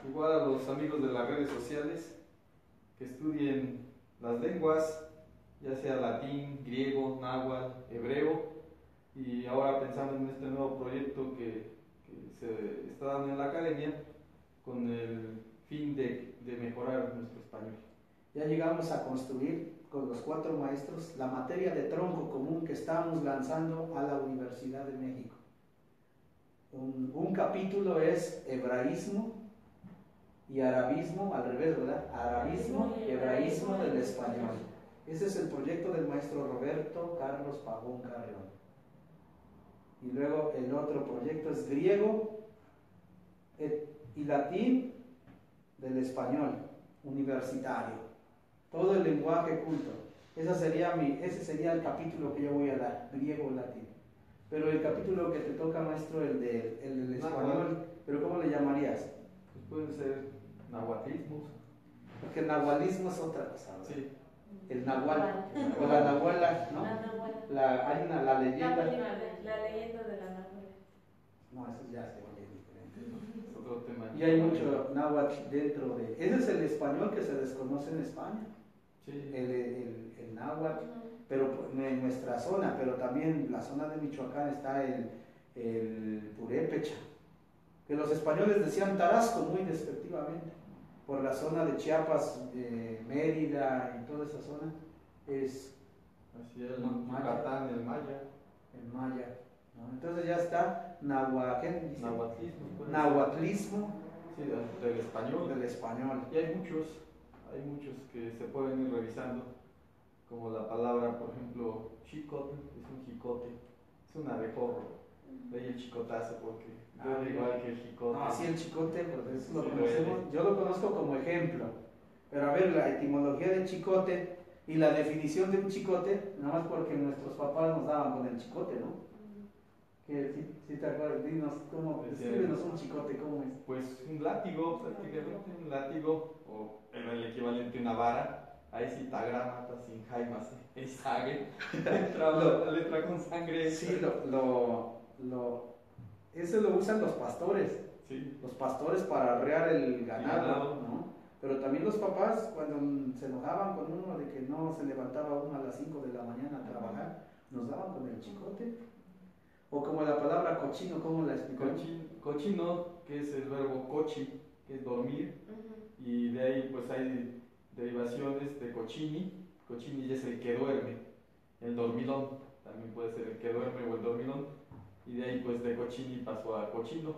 [SPEAKER 4] igual a los amigos de las redes sociales que estudien las lenguas, ya sea latín, griego, náhuatl, hebreo, y ahora pensando en este nuevo proyecto que, que se está dando en la academia con el fin de, de mejorar nuestro español.
[SPEAKER 1] Ya llegamos a construir con los cuatro maestros la materia de tronco común que estamos lanzando a la Universidad de México. Un, capítulo es hebraísmo y arabismo, al revés, ¿verdad? Arabismo y hebraísmo del español. Ese es el proyecto del maestro Roberto Carlos Pagón Carreón. Y luego el otro proyecto es griego eh, y latín del español universitario. Todo el lenguaje culto. Esa sería mi, ese sería el capítulo que yo voy a dar, griego latín. Pero el capítulo que te toca, maestro, el, de, el del español, ¿pero cómo le llamarías?
[SPEAKER 4] Pues pueden ser nahuatlismos.
[SPEAKER 1] Porque el nahualismo es otra cosa. ¿verdad?
[SPEAKER 4] Sí.
[SPEAKER 1] El nahual, o la nahuala, ¿no?
[SPEAKER 3] La nahuala.
[SPEAKER 1] La, hay una, la
[SPEAKER 3] La,
[SPEAKER 1] leyenda.
[SPEAKER 3] la leyenda de la nahuala.
[SPEAKER 1] No, eso ya se oye diferente. ¿no?
[SPEAKER 4] Es otro tema.
[SPEAKER 1] Y hay mucho náhuatl dentro de... Ese es el español que se desconoce en España,
[SPEAKER 4] Sí.
[SPEAKER 1] el, el, el náhuatl, pero en nuestra zona, pero también en la zona de Michoacán está el, el purépecha, que los españoles decían tarasco muy despectivamente, por la zona de Chiapas, de Mérida y toda esa zona, es
[SPEAKER 4] Así el. Yucatán, el maya.
[SPEAKER 1] el maya. ¿no? Entonces ya está.
[SPEAKER 4] Nahuatlismo. puede ser.
[SPEAKER 1] nahuatlismo
[SPEAKER 4] Sí, del español.
[SPEAKER 1] del español.
[SPEAKER 4] Y hay muchos, hay muchos que se pueden ir revisando, como la palabra, por ejemplo, chicote, es un jicote, es un abejorro. De ahí el chicotazo, porque
[SPEAKER 1] Ah,
[SPEAKER 4] yo igual que el jicote.
[SPEAKER 1] No, sí, el chicote, pues eso lo conocemos. Yo lo conozco como ejemplo. Pero a ver, la etimología del chicote y la definición de un chicote, nada más porque nuestros papás nos daban con el chicote, ¿no? Que si, si te acuerdas, dinos cómo,
[SPEAKER 4] Pues,
[SPEAKER 1] descríbenos un chicote, ¿cómo es?
[SPEAKER 4] Pues un látigo, prácticamente un látigo, el, el equivalente a una vara. Ahí sí tagrámata, sin jaimas, el. Entra la, letra con sangre.
[SPEAKER 1] Sí, lo, lo, lo, eso lo usan los pastores.
[SPEAKER 4] Sí,
[SPEAKER 1] los pastores para arrear el ganado,
[SPEAKER 4] ganado.
[SPEAKER 1] ¿no? Pero también los papás, cuando se enojaban con uno de que no se levantaba uno a las 5 de la mañana a trabajar, nos daban con el chicote. O como la palabra cochino, ¿cómo la explicó?
[SPEAKER 4] Cochi- cochino, que es el verbo cochi, que es dormir, y de ahí pues hay derivaciones de cochini. Cochini ya es el que duerme, el dormilón, también puede ser el que duerme o el dormilón. Y de ahí pues de cochini pasó a cochino,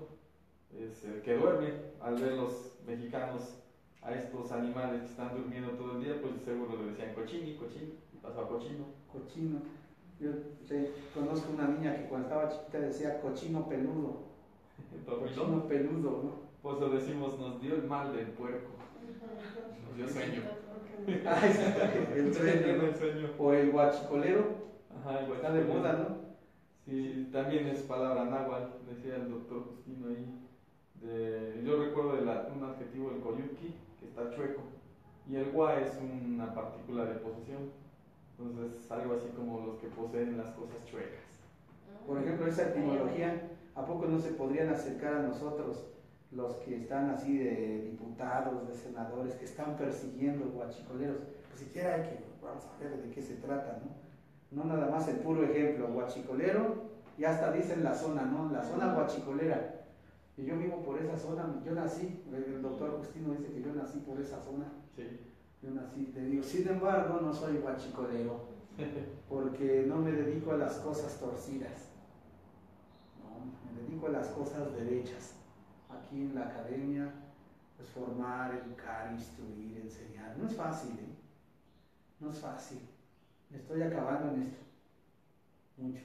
[SPEAKER 4] es el que duerme. Al ver los mexicanos a estos animales que están durmiendo todo el día, pues seguro le decían cochini, cochini, y pasó a cochino.
[SPEAKER 1] Cochino. Yo te- conozco una niña que cuando estaba chiquita decía cochino peludo. [LAUGHS] Cochino peludo, ¿no?
[SPEAKER 4] Pues lo decimos, nos dio el mal del puerco, nos dio sueño. [LAUGHS]
[SPEAKER 1] Ay, el sueño,
[SPEAKER 4] el sueño.
[SPEAKER 1] O el guachicolero,
[SPEAKER 4] Ajá, el
[SPEAKER 1] está de
[SPEAKER 4] guachicolero.
[SPEAKER 1] moda, ¿no?
[SPEAKER 4] Sí, también es palabra náhuatl, decía el doctor Justino ahí. De, yo recuerdo de la- un adjetivo, el coyuki, que está chueco, y el gua es una partícula de posesión. Entonces, algo así como los que poseen las cosas chuecas.
[SPEAKER 1] Por ejemplo, esa etimología, ¿a poco no se podrían acercar a nosotros los que están así de diputados, de senadores, que están persiguiendo guachicoleros? Pues siquiera hay que, vamos a ver de qué se trata, ¿no? No nada más el puro ejemplo, guachicolero, y hasta dicen la zona, ¿no? La zona guachicolera. Y yo vivo por esa zona, yo nací, el doctor Justino dice que yo nací por esa zona,
[SPEAKER 4] Sí.
[SPEAKER 1] yo nací, te digo, sin embargo, no soy guachicolero, [LAUGHS] porque no me dedico a las cosas torcidas. No, me dedico a las cosas derechas. Aquí en la academia, pues formar, educar, instruir, enseñar. No es fácil, ¿eh? No es fácil. Estoy acabando en esto. Mucho.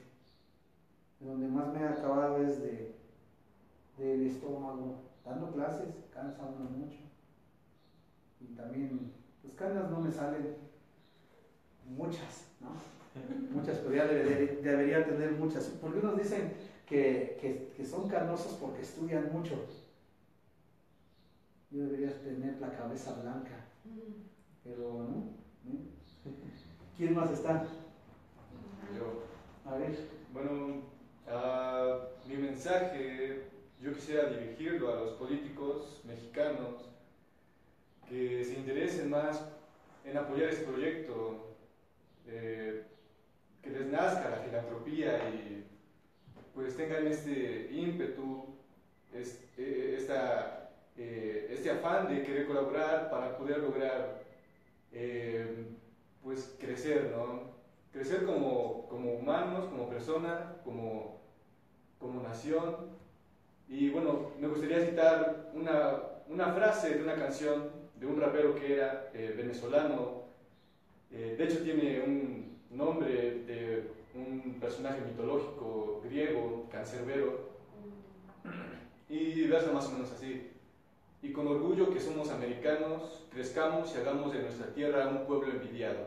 [SPEAKER 1] De donde más me he acabado es de del estómago. Dando clases cansa mucho. Y también, pues canas no me salen muchas, ¿no? [LAUGHS] Muchas, pero ya debería, debería tener muchas. Porque unos dicen que, que, que son canosos porque estudian mucho. Yo debería tener la cabeza blanca, pero no. ¿Quién más está?
[SPEAKER 6] Yo.
[SPEAKER 1] A ver.
[SPEAKER 6] Bueno, ah, mi mensaje yo quisiera dirigirlo a los políticos mexicanos que se interesen más en apoyar este proyecto, eh, que les nazca la filantropía y pues tengan este ímpetu, eh, esta, eh, este afán de querer colaborar para poder lograr eh, pues crecer, ¿no? crecer como, como humanos, como persona, como, como nación. Y bueno, me gustaría citar una, una frase de una canción de un rapero que era eh, venezolano. Eh, de hecho, tiene un nombre de un personaje mitológico griego, cancerbero, y verse más o menos así. Y con orgullo que somos americanos, crezcamos y hagamos de nuestra tierra un pueblo envidiado.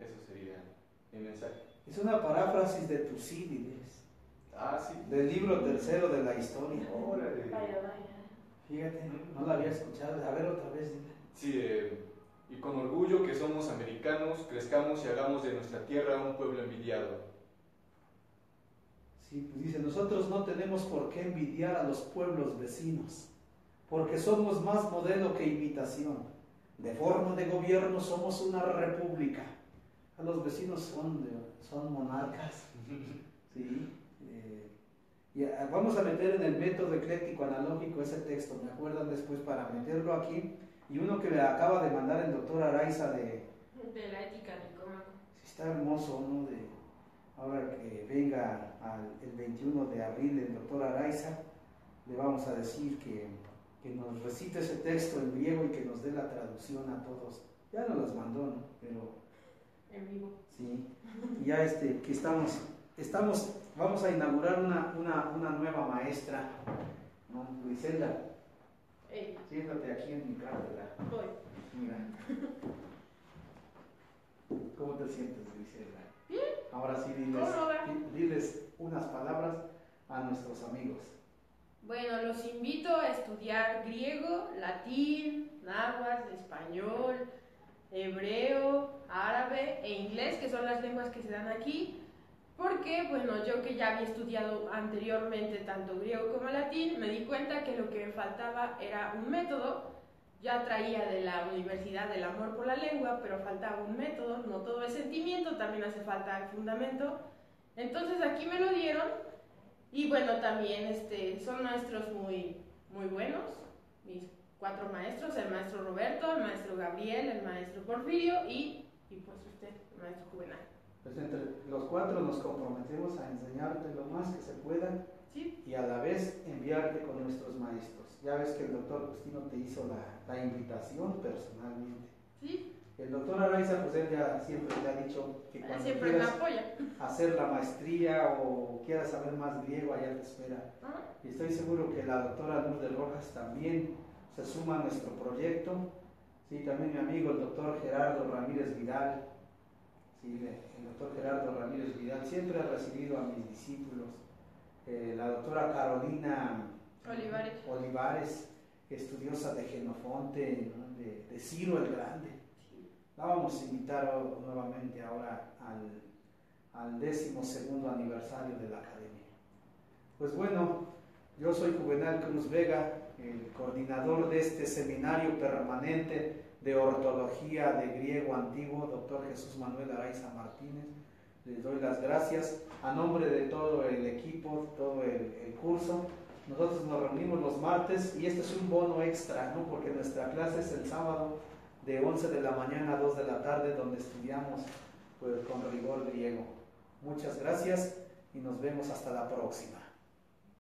[SPEAKER 6] Eso sería mi mensaje.
[SPEAKER 1] Es una paráfrasis de Tucídides,
[SPEAKER 6] Ah, sí.
[SPEAKER 1] del libro tercero de la historia.
[SPEAKER 6] Órale.
[SPEAKER 3] Vaya, vaya.
[SPEAKER 1] Fíjate, no la había escuchado. A ver otra vez.
[SPEAKER 6] Sí, eh, y con orgullo que somos americanos, crezcamos y hagamos de nuestra tierra un pueblo envidiado.
[SPEAKER 1] Sí, pues dice, nosotros no tenemos por qué envidiar a los pueblos vecinos, porque somos más modelo que imitación. De forma de gobierno somos una república. A los vecinos son, de- son monarcas. [LAUGHS] Sí. eh, y a- vamos a meter en el método ecléctico analógico ese texto, me acuerdan después para meterlo aquí. Y uno que me acaba de mandar el doctor Araiza de,
[SPEAKER 2] De la ética nicómaco.
[SPEAKER 1] Sí, Está hermoso, ¿no? De, ahora que venga al- el 21 de abril el doctor Araiza, le vamos a decir que, que nos recite ese texto en griego y que nos dé la traducción a todos. Ya nos las mandó, ¿no? Pero
[SPEAKER 2] En vivo.
[SPEAKER 1] sí, y ya este, que estamos, estamos, vamos a inaugurar una, una, una nueva maestra, ¿no? Griselda,
[SPEAKER 2] Ey,
[SPEAKER 1] siéntate aquí en mi cátedra.
[SPEAKER 2] voy.
[SPEAKER 1] Mira. ¿Cómo te sientes, Griselda? Ahora sí, diles, diles unas palabras a nuestros amigos.
[SPEAKER 2] Bueno, los invito a estudiar griego, latín, náhuatl, español, hebreo, árabe e inglés, que son las lenguas que se dan aquí, porque, bueno, yo que ya había estudiado anteriormente tanto griego como latín, me di cuenta que lo que me faltaba era un método. Ya traía de la universidad el amor por la lengua, pero faltaba un método, no todo es sentimiento, también hace falta el fundamento. Entonces aquí me lo dieron y bueno, también este, son maestros muy, muy buenos, mis cuatro maestros, el maestro Roberto, el maestro Gabriel, el maestro Porfirio y, y pues usted, el maestro Juvenal.
[SPEAKER 1] Pues entre los cuatro nos comprometemos a enseñarte lo más que se pueda
[SPEAKER 2] ¿Sí?
[SPEAKER 1] y a la vez enviarte con nuestros maestros. Ya ves que el doctor Justino te hizo la, la invitación personalmente.
[SPEAKER 2] ¿Sí?
[SPEAKER 1] El doctor Araiza, pues él ya siempre te ha dicho que cuando
[SPEAKER 2] siempre
[SPEAKER 1] quieras
[SPEAKER 2] apoya.
[SPEAKER 1] hacer la maestría o quieras saber más griego, allá te espera.
[SPEAKER 2] Ajá.
[SPEAKER 1] Y estoy seguro que la doctora Lourdes Rojas también se suma a nuestro proyecto. Sí, también mi amigo el doctor Gerardo Ramírez Vidal. Sí, el doctor Gerardo Ramírez Vidal siempre ha recibido a mis discípulos. Eh, la doctora Carolina
[SPEAKER 2] Olivares.
[SPEAKER 1] Estudiosa de Genofonte, ¿no? de, Ciro el Grande. La vamos a invitar nuevamente ahora al, al décimo segundo aniversario de la academia. Pues bueno, yo soy Juvenal Cruz Vega, el coordinador de este seminario permanente de ortología de griego antiguo, doctor Jesús Manuel Araiza Martínez. Les doy las gracias a nombre de todo el equipo, todo el curso. Nosotros nos reunimos los martes y este es un bono extra, ¿no? porque nuestra clase es el sábado de 11 de la mañana a 2 de la tarde, donde estudiamos pues, con rigor griego. Muchas gracias y nos vemos hasta la próxima.